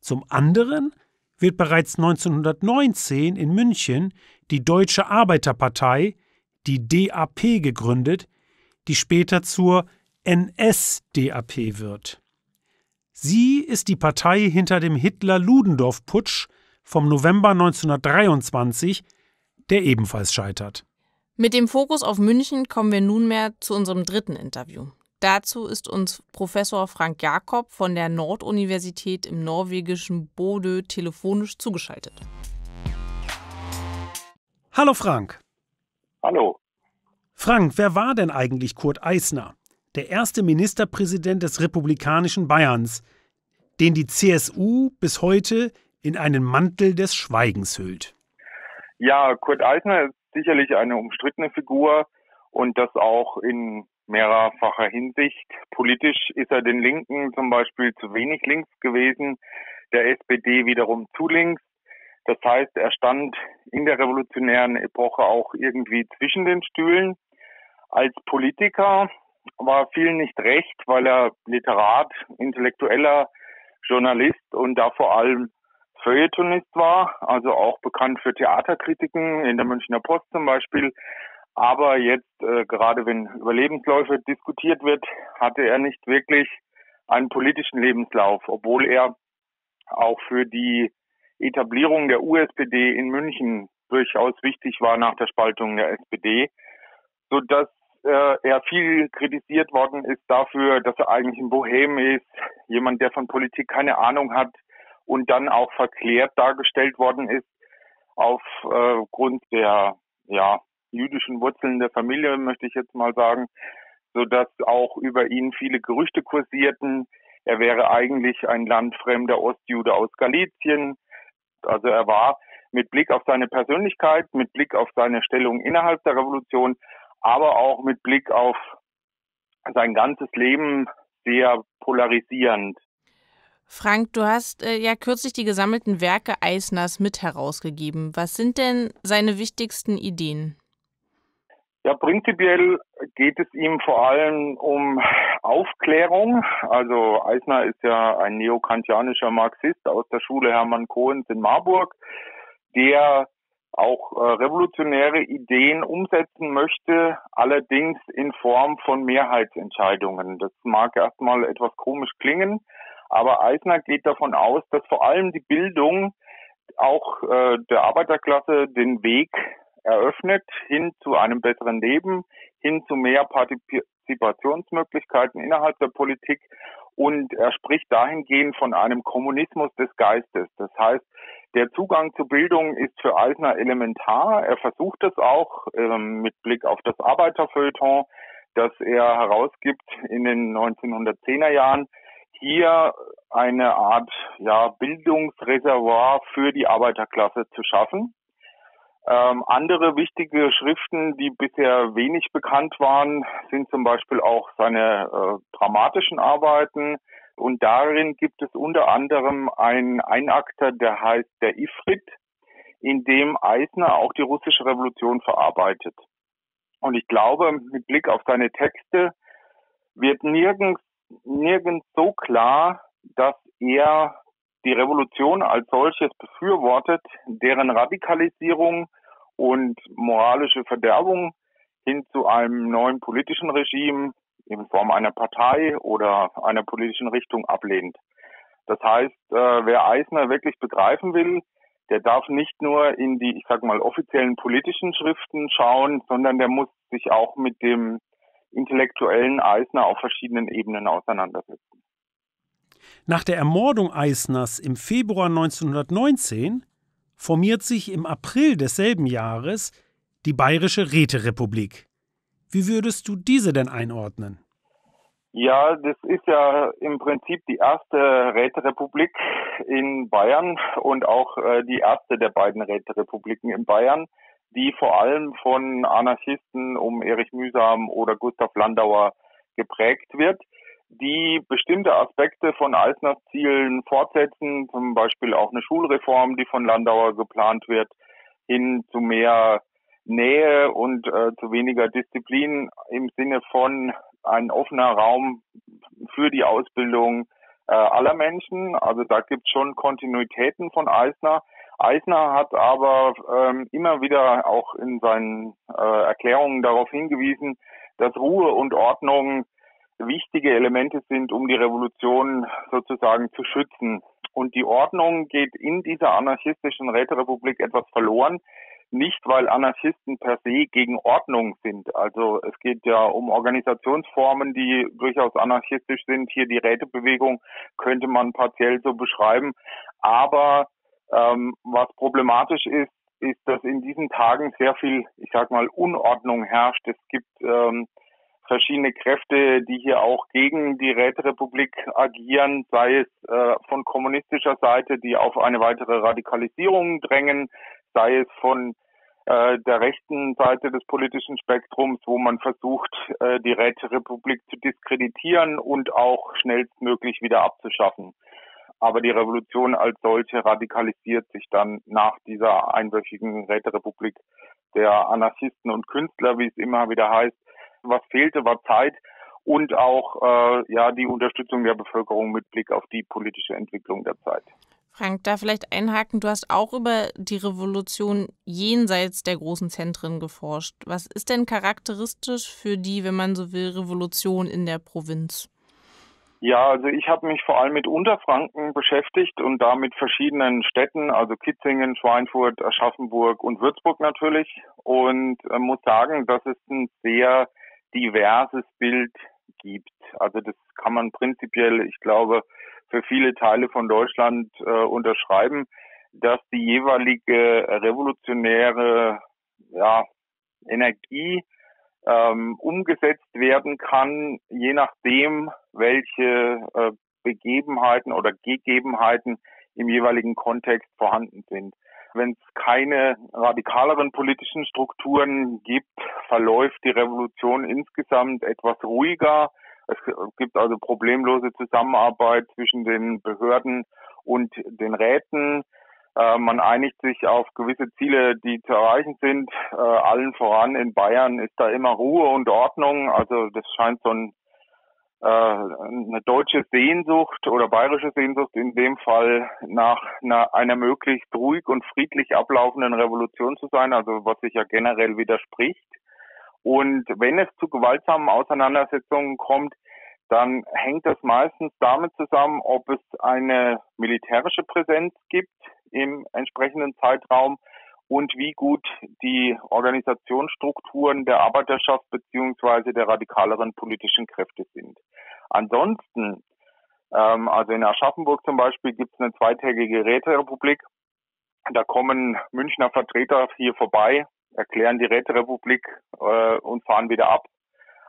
Zum anderen wird bereits 1919 in München die Deutsche Arbeiterpartei, die DAP, gegründet, die später zur NSDAP wird. Sie ist die Partei hinter dem Hitler-Ludendorff-Putsch vom November 1923, der ebenfalls scheitert.
Mit dem Fokus auf München kommen wir nunmehr zu unserem dritten Interview. Dazu ist uns Professor Frank Jakob von der Norduniversität im norwegischen Bodø telefonisch zugeschaltet.
Hallo Frank.
Hallo.
Frank, wer war denn eigentlich Kurt Eisner? Der erste Ministerpräsident des republikanischen Bayerns, den die CSU bis heute in einen Mantel des Schweigens hüllt.
Ja, Kurt Eisner ist sicherlich eine umstrittene Figur und das auch in mehrfacher Hinsicht. Politisch ist er den Linken zum Beispiel zu wenig links gewesen, der SPD wiederum zu links. Das heißt, er stand in der revolutionären Epoche auch irgendwie zwischen den Stühlen. Als Politiker war vielen nicht recht, weil er Literat, intellektueller Journalist und da vor allem Feuilletonist war, also auch bekannt für Theaterkritiken in der Münchner Post zum Beispiel. Aber jetzt, äh, gerade wenn über Lebensläufe diskutiert wird, hatte er nicht wirklich einen politischen Lebenslauf, obwohl er auch für die Etablierung der USPD in München durchaus wichtig war nach der Spaltung der SPD, so dass äh, er viel kritisiert worden ist dafür, dass er eigentlich ein Bohem ist, jemand, der von Politik keine Ahnung hat, und dann auch verklärt dargestellt worden ist aufgrund äh, der ja, jüdischen Wurzeln der Familie, möchte ich jetzt mal sagen, so dass auch über ihn viele Gerüchte kursierten. Er wäre eigentlich ein landfremder Ostjude aus Galizien. Also er war mit Blick auf seine Persönlichkeit, mit Blick auf seine Stellung innerhalb der Revolution, aber auch mit Blick auf sein ganzes Leben sehr polarisierend.
Frank, du hast äh, ja kürzlich die gesammelten Werke Eisners mit herausgegeben. Was sind denn seine wichtigsten Ideen?
Ja, prinzipiell geht es ihm vor allem um Aufklärung. Also Eisner ist ja ein neokantianischer Marxist aus der Schule Hermann Kohns in Marburg, der auch äh, revolutionäre Ideen umsetzen möchte, allerdings in Form von Mehrheitsentscheidungen. Das mag erstmal etwas komisch klingen, aber Eisner geht davon aus, dass vor allem die Bildung auch äh, der Arbeiterklasse den Weg eröffnet hin zu einem besseren Leben, hin zu mehr Partizipationsmöglichkeiten innerhalb der Politik und er spricht dahingehend von einem Kommunismus des Geistes. Das heißt, der Zugang zu Bildung ist für Eisner elementar. Er versucht es auch ähm, mit Blick auf das Arbeiterfeuilleton, das er herausgibt in den 1910er Jahren hier eine Art ja, Bildungsreservoir für die Arbeiterklasse zu schaffen. Ähm, andere wichtige Schriften, die bisher wenig bekannt waren, sind zum Beispiel auch seine äh, dramatischen Arbeiten. Und darin gibt es unter anderem einen Einakter, der heißt der Ifrit, in dem Eisner auch die russische Revolution verarbeitet. Und ich glaube, mit Blick auf seine Texte wird nirgends nirgends so klar, dass er die Revolution als solches befürwortet, deren Radikalisierung und moralische Verderbung hin zu einem neuen politischen Regime in Form einer Partei oder einer politischen Richtung ablehnt. Das heißt, äh, wer Eisner wirklich begreifen will, der darf nicht nur in die, ich sag mal, offiziellen politischen Schriften schauen, sondern der muss sich auch mit dem intellektuellen Eisner auf verschiedenen Ebenen auseinandersetzen.
Nach der Ermordung Eisners im Februar 1919 formiert sich im April desselben Jahres die Bayerische Räterepublik. Wie würdest du diese denn einordnen?
Ja, das ist ja im Prinzip die erste Räterepublik in Bayern und auch äh, die erste der beiden Räterepubliken in Bayern die vor allem von Anarchisten um Erich Mühsam oder Gustav Landauer geprägt wird. Die bestimmte Aspekte von Eisners Zielen fortsetzen, zum Beispiel auch eine Schulreform, die von Landauer geplant wird, hin zu mehr Nähe und äh, zu weniger Disziplin im Sinne von ein offener Raum für die Ausbildung äh, aller Menschen. Also da gibt es schon Kontinuitäten von Eisner. Eisner hat aber ähm, immer wieder auch in seinen äh, Erklärungen darauf hingewiesen, dass Ruhe und Ordnung wichtige Elemente sind, um die Revolution sozusagen zu schützen. Und die Ordnung geht in dieser anarchistischen Räterepublik etwas verloren. Nicht, weil Anarchisten per se gegen Ordnung sind. Also es geht ja um Organisationsformen, die durchaus anarchistisch sind. Hier die Rätebewegung könnte man partiell so beschreiben. Aber ähm, was problematisch ist, ist, dass in diesen Tagen sehr viel, ich sag mal, Unordnung herrscht. Es gibt ähm, verschiedene Kräfte, die hier auch gegen die Räterepublik agieren, sei es äh, von kommunistischer Seite, die auf eine weitere Radikalisierung drängen, sei es von äh, der rechten Seite des politischen Spektrums, wo man versucht, äh, die Räterepublik zu diskreditieren und auch schnellstmöglich wieder abzuschaffen. Aber die Revolution als solche radikalisiert sich dann nach dieser einwöchigen Räterepublik der Anarchisten und Künstler, wie es immer wieder heißt, was fehlte, war Zeit und auch äh, ja die Unterstützung der Bevölkerung mit Blick auf die politische Entwicklung der Zeit.
Frank, da vielleicht einhaken, du hast auch über die Revolution jenseits der großen Zentren geforscht. Was ist denn charakteristisch für die, wenn man so will, Revolution in der Provinz?
Ja, also ich habe mich vor allem mit Unterfranken beschäftigt und da mit verschiedenen Städten, also Kitzingen, Schweinfurt, Aschaffenburg und Würzburg natürlich und äh, muss sagen, dass es ein sehr diverses Bild gibt. Also das kann man prinzipiell, ich glaube, für viele Teile von Deutschland äh, unterschreiben, dass die jeweilige revolutionäre ja, Energie ähm, umgesetzt werden kann, je nachdem, welche äh, Begebenheiten oder Gegebenheiten im jeweiligen Kontext vorhanden sind. Wenn es keine radikaleren politischen Strukturen gibt, verläuft die Revolution insgesamt etwas ruhiger. Es gibt also problemlose Zusammenarbeit zwischen den Behörden und den Räten. Äh, man einigt sich auf gewisse Ziele, die zu erreichen sind. Äh, allen voran in Bayern ist da immer Ruhe und Ordnung. Also das scheint so ein eine deutsche Sehnsucht oder bayerische Sehnsucht in dem Fall nach einer, einer möglichst ruhig und friedlich ablaufenden Revolution zu sein, also was sich ja generell widerspricht. Und wenn es zu gewaltsamen Auseinandersetzungen kommt, dann hängt das meistens damit zusammen, ob es eine militärische Präsenz gibt im entsprechenden Zeitraum und wie gut die Organisationsstrukturen der Arbeiterschaft beziehungsweise der radikaleren politischen Kräfte sind. Ansonsten, ähm, also in Aschaffenburg zum Beispiel gibt es eine zweitägige Räterepublik. Da kommen Münchner Vertreter hier vorbei, erklären die Räterepublik äh, und fahren wieder ab.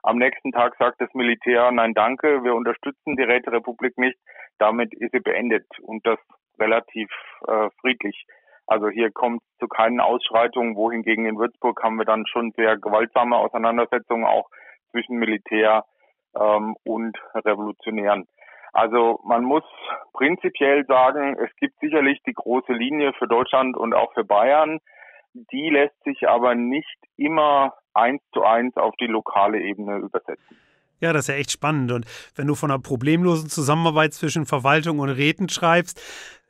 Am nächsten Tag sagt das Militär, nein danke, wir unterstützen die Räterepublik nicht. Damit ist sie beendet und das relativ äh, friedlich. Also hier kommt zu keinen Ausschreitungen, wohingegen in Würzburg haben wir dann schon sehr gewaltsame Auseinandersetzungen auch zwischen Militär ähm, und Revolutionären. Also man muss prinzipiell sagen, es gibt sicherlich die große Linie für Deutschland und auch für Bayern. Die lässt sich aber nicht immer eins zu eins auf die lokale Ebene übersetzen.
Ja, das ist ja echt spannend. Und wenn du von einer problemlosen Zusammenarbeit zwischen Verwaltung und Räten schreibst,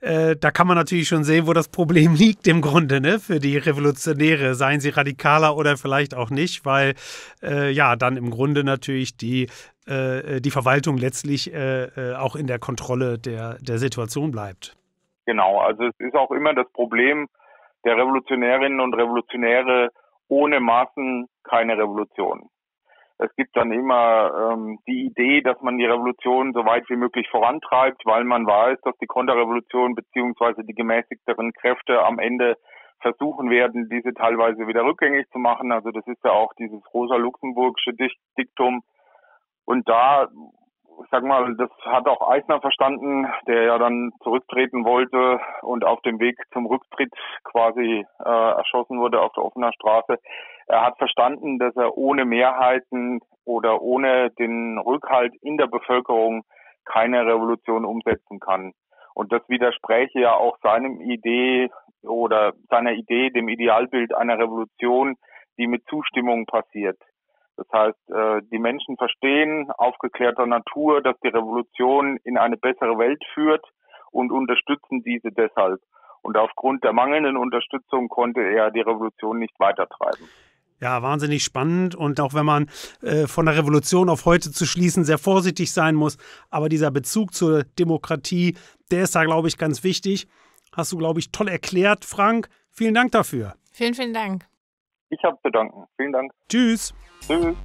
äh, da kann man natürlich schon sehen, wo das Problem <laughs> liegt im Grunde, ne, für die Revolutionäre, seien sie radikaler oder vielleicht auch nicht, weil äh, ja dann im Grunde natürlich die, äh, die Verwaltung letztlich äh, äh, auch in der Kontrolle der, der Situation bleibt.
Genau, also es ist auch immer das Problem der Revolutionärinnen und Revolutionäre ohne Maßen keine Revolution. Es gibt dann immer ähm, die Idee, dass man die Revolution so weit wie möglich vorantreibt, weil man weiß, dass die Konterrevolution beziehungsweise die gemäßigteren Kräfte am Ende versuchen werden, diese teilweise wieder rückgängig zu machen. Also das ist ja auch dieses rosa-luxemburgische Diktum. Und da, ich sag mal, das hat auch Eisner verstanden, der ja dann zurücktreten wollte und auf dem Weg zum Rücktritt quasi äh, erschossen wurde auf der offener Straße Er hat verstanden, dass er ohne Mehrheiten oder ohne den Rückhalt in der Bevölkerung keine Revolution umsetzen kann. Und das widerspräche ja auch seinem Idee oder seiner Idee, dem Idealbild einer Revolution, die mit Zustimmung passiert. Das heißt, äh, die Menschen verstehen aufgeklärter Natur, dass die Revolution in eine bessere Welt führt und unterstützen diese deshalb. Und aufgrund der mangelnden Unterstützung konnte er die Revolution nicht weitertreiben.
Ja, wahnsinnig spannend. Und auch wenn man äh, von der Revolution auf heute zu schließen sehr vorsichtig sein muss. Aber dieser Bezug zur Demokratie, der ist da, glaube ich, ganz wichtig. Hast du, glaube ich, toll erklärt, Frank. Vielen Dank dafür.
Vielen, vielen Dank.
Ich habe zu danken. Vielen Dank.
Tschüss.
Tschüss.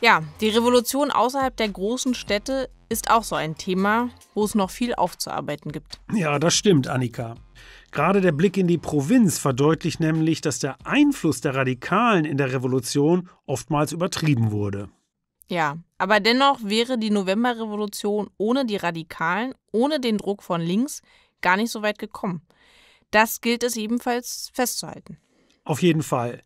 Ja, die Revolution außerhalb der großen Städte ist auch so ein Thema, wo es noch viel aufzuarbeiten gibt.
Ja, das stimmt, Annika. Gerade der Blick in die Provinz verdeutlicht nämlich, dass der Einfluss der Radikalen in der Revolution oftmals übertrieben wurde.
Ja, aber dennoch wäre die Novemberrevolution ohne die Radikalen, ohne den Druck von links gar nicht so weit gekommen. Das gilt es ebenfalls festzuhalten.
Auf jeden Fall.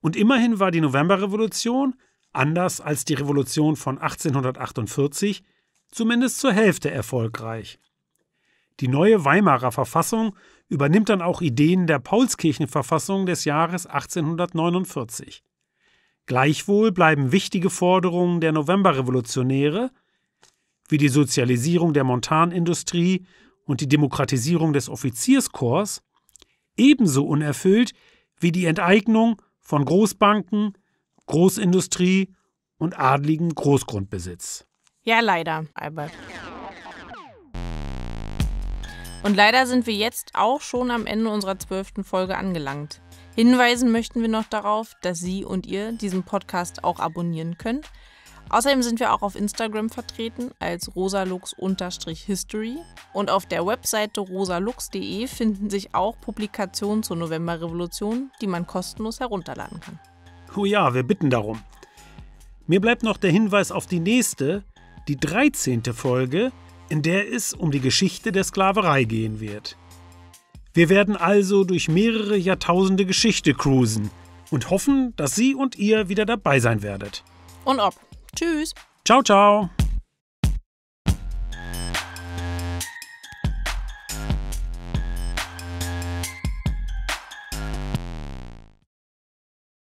Und immerhin war die Novemberrevolution anders als die Revolution von 1848, zumindest zur Hälfte erfolgreich. Die neue Weimarer Verfassung übernimmt dann auch Ideen der Paulskirchenverfassung des Jahres 1849. Gleichwohl bleiben wichtige Forderungen der Novemberrevolutionäre, wie die Sozialisierung der Montanindustrie und die Demokratisierung des Offizierskorps, ebenso unerfüllt wie die Enteignung von Großbanken, Großindustrie und adligen Großgrundbesitz.
Ja, leider, Albert. Und leider sind wir jetzt auch schon am Ende unserer zwölften Folge angelangt. Hinweisen möchten wir noch darauf, dass Sie und ihr diesen Podcast auch abonnieren könnt. Außerdem sind wir auch auf Instagram vertreten als rosalux-history und auf der Webseite rosalux.de finden sich auch Publikationen zur Novemberrevolution, die man kostenlos herunterladen kann.
Oh ja, wir bitten darum. Mir bleibt noch der Hinweis auf die nächste, die 13. Folge, in der es um die Geschichte der Sklaverei gehen wird. Wir werden also durch mehrere Jahrtausende Geschichte cruisen und hoffen, dass Sie und ihr wieder dabei sein werdet.
Und ob. Tschüss.
Ciao, ciao.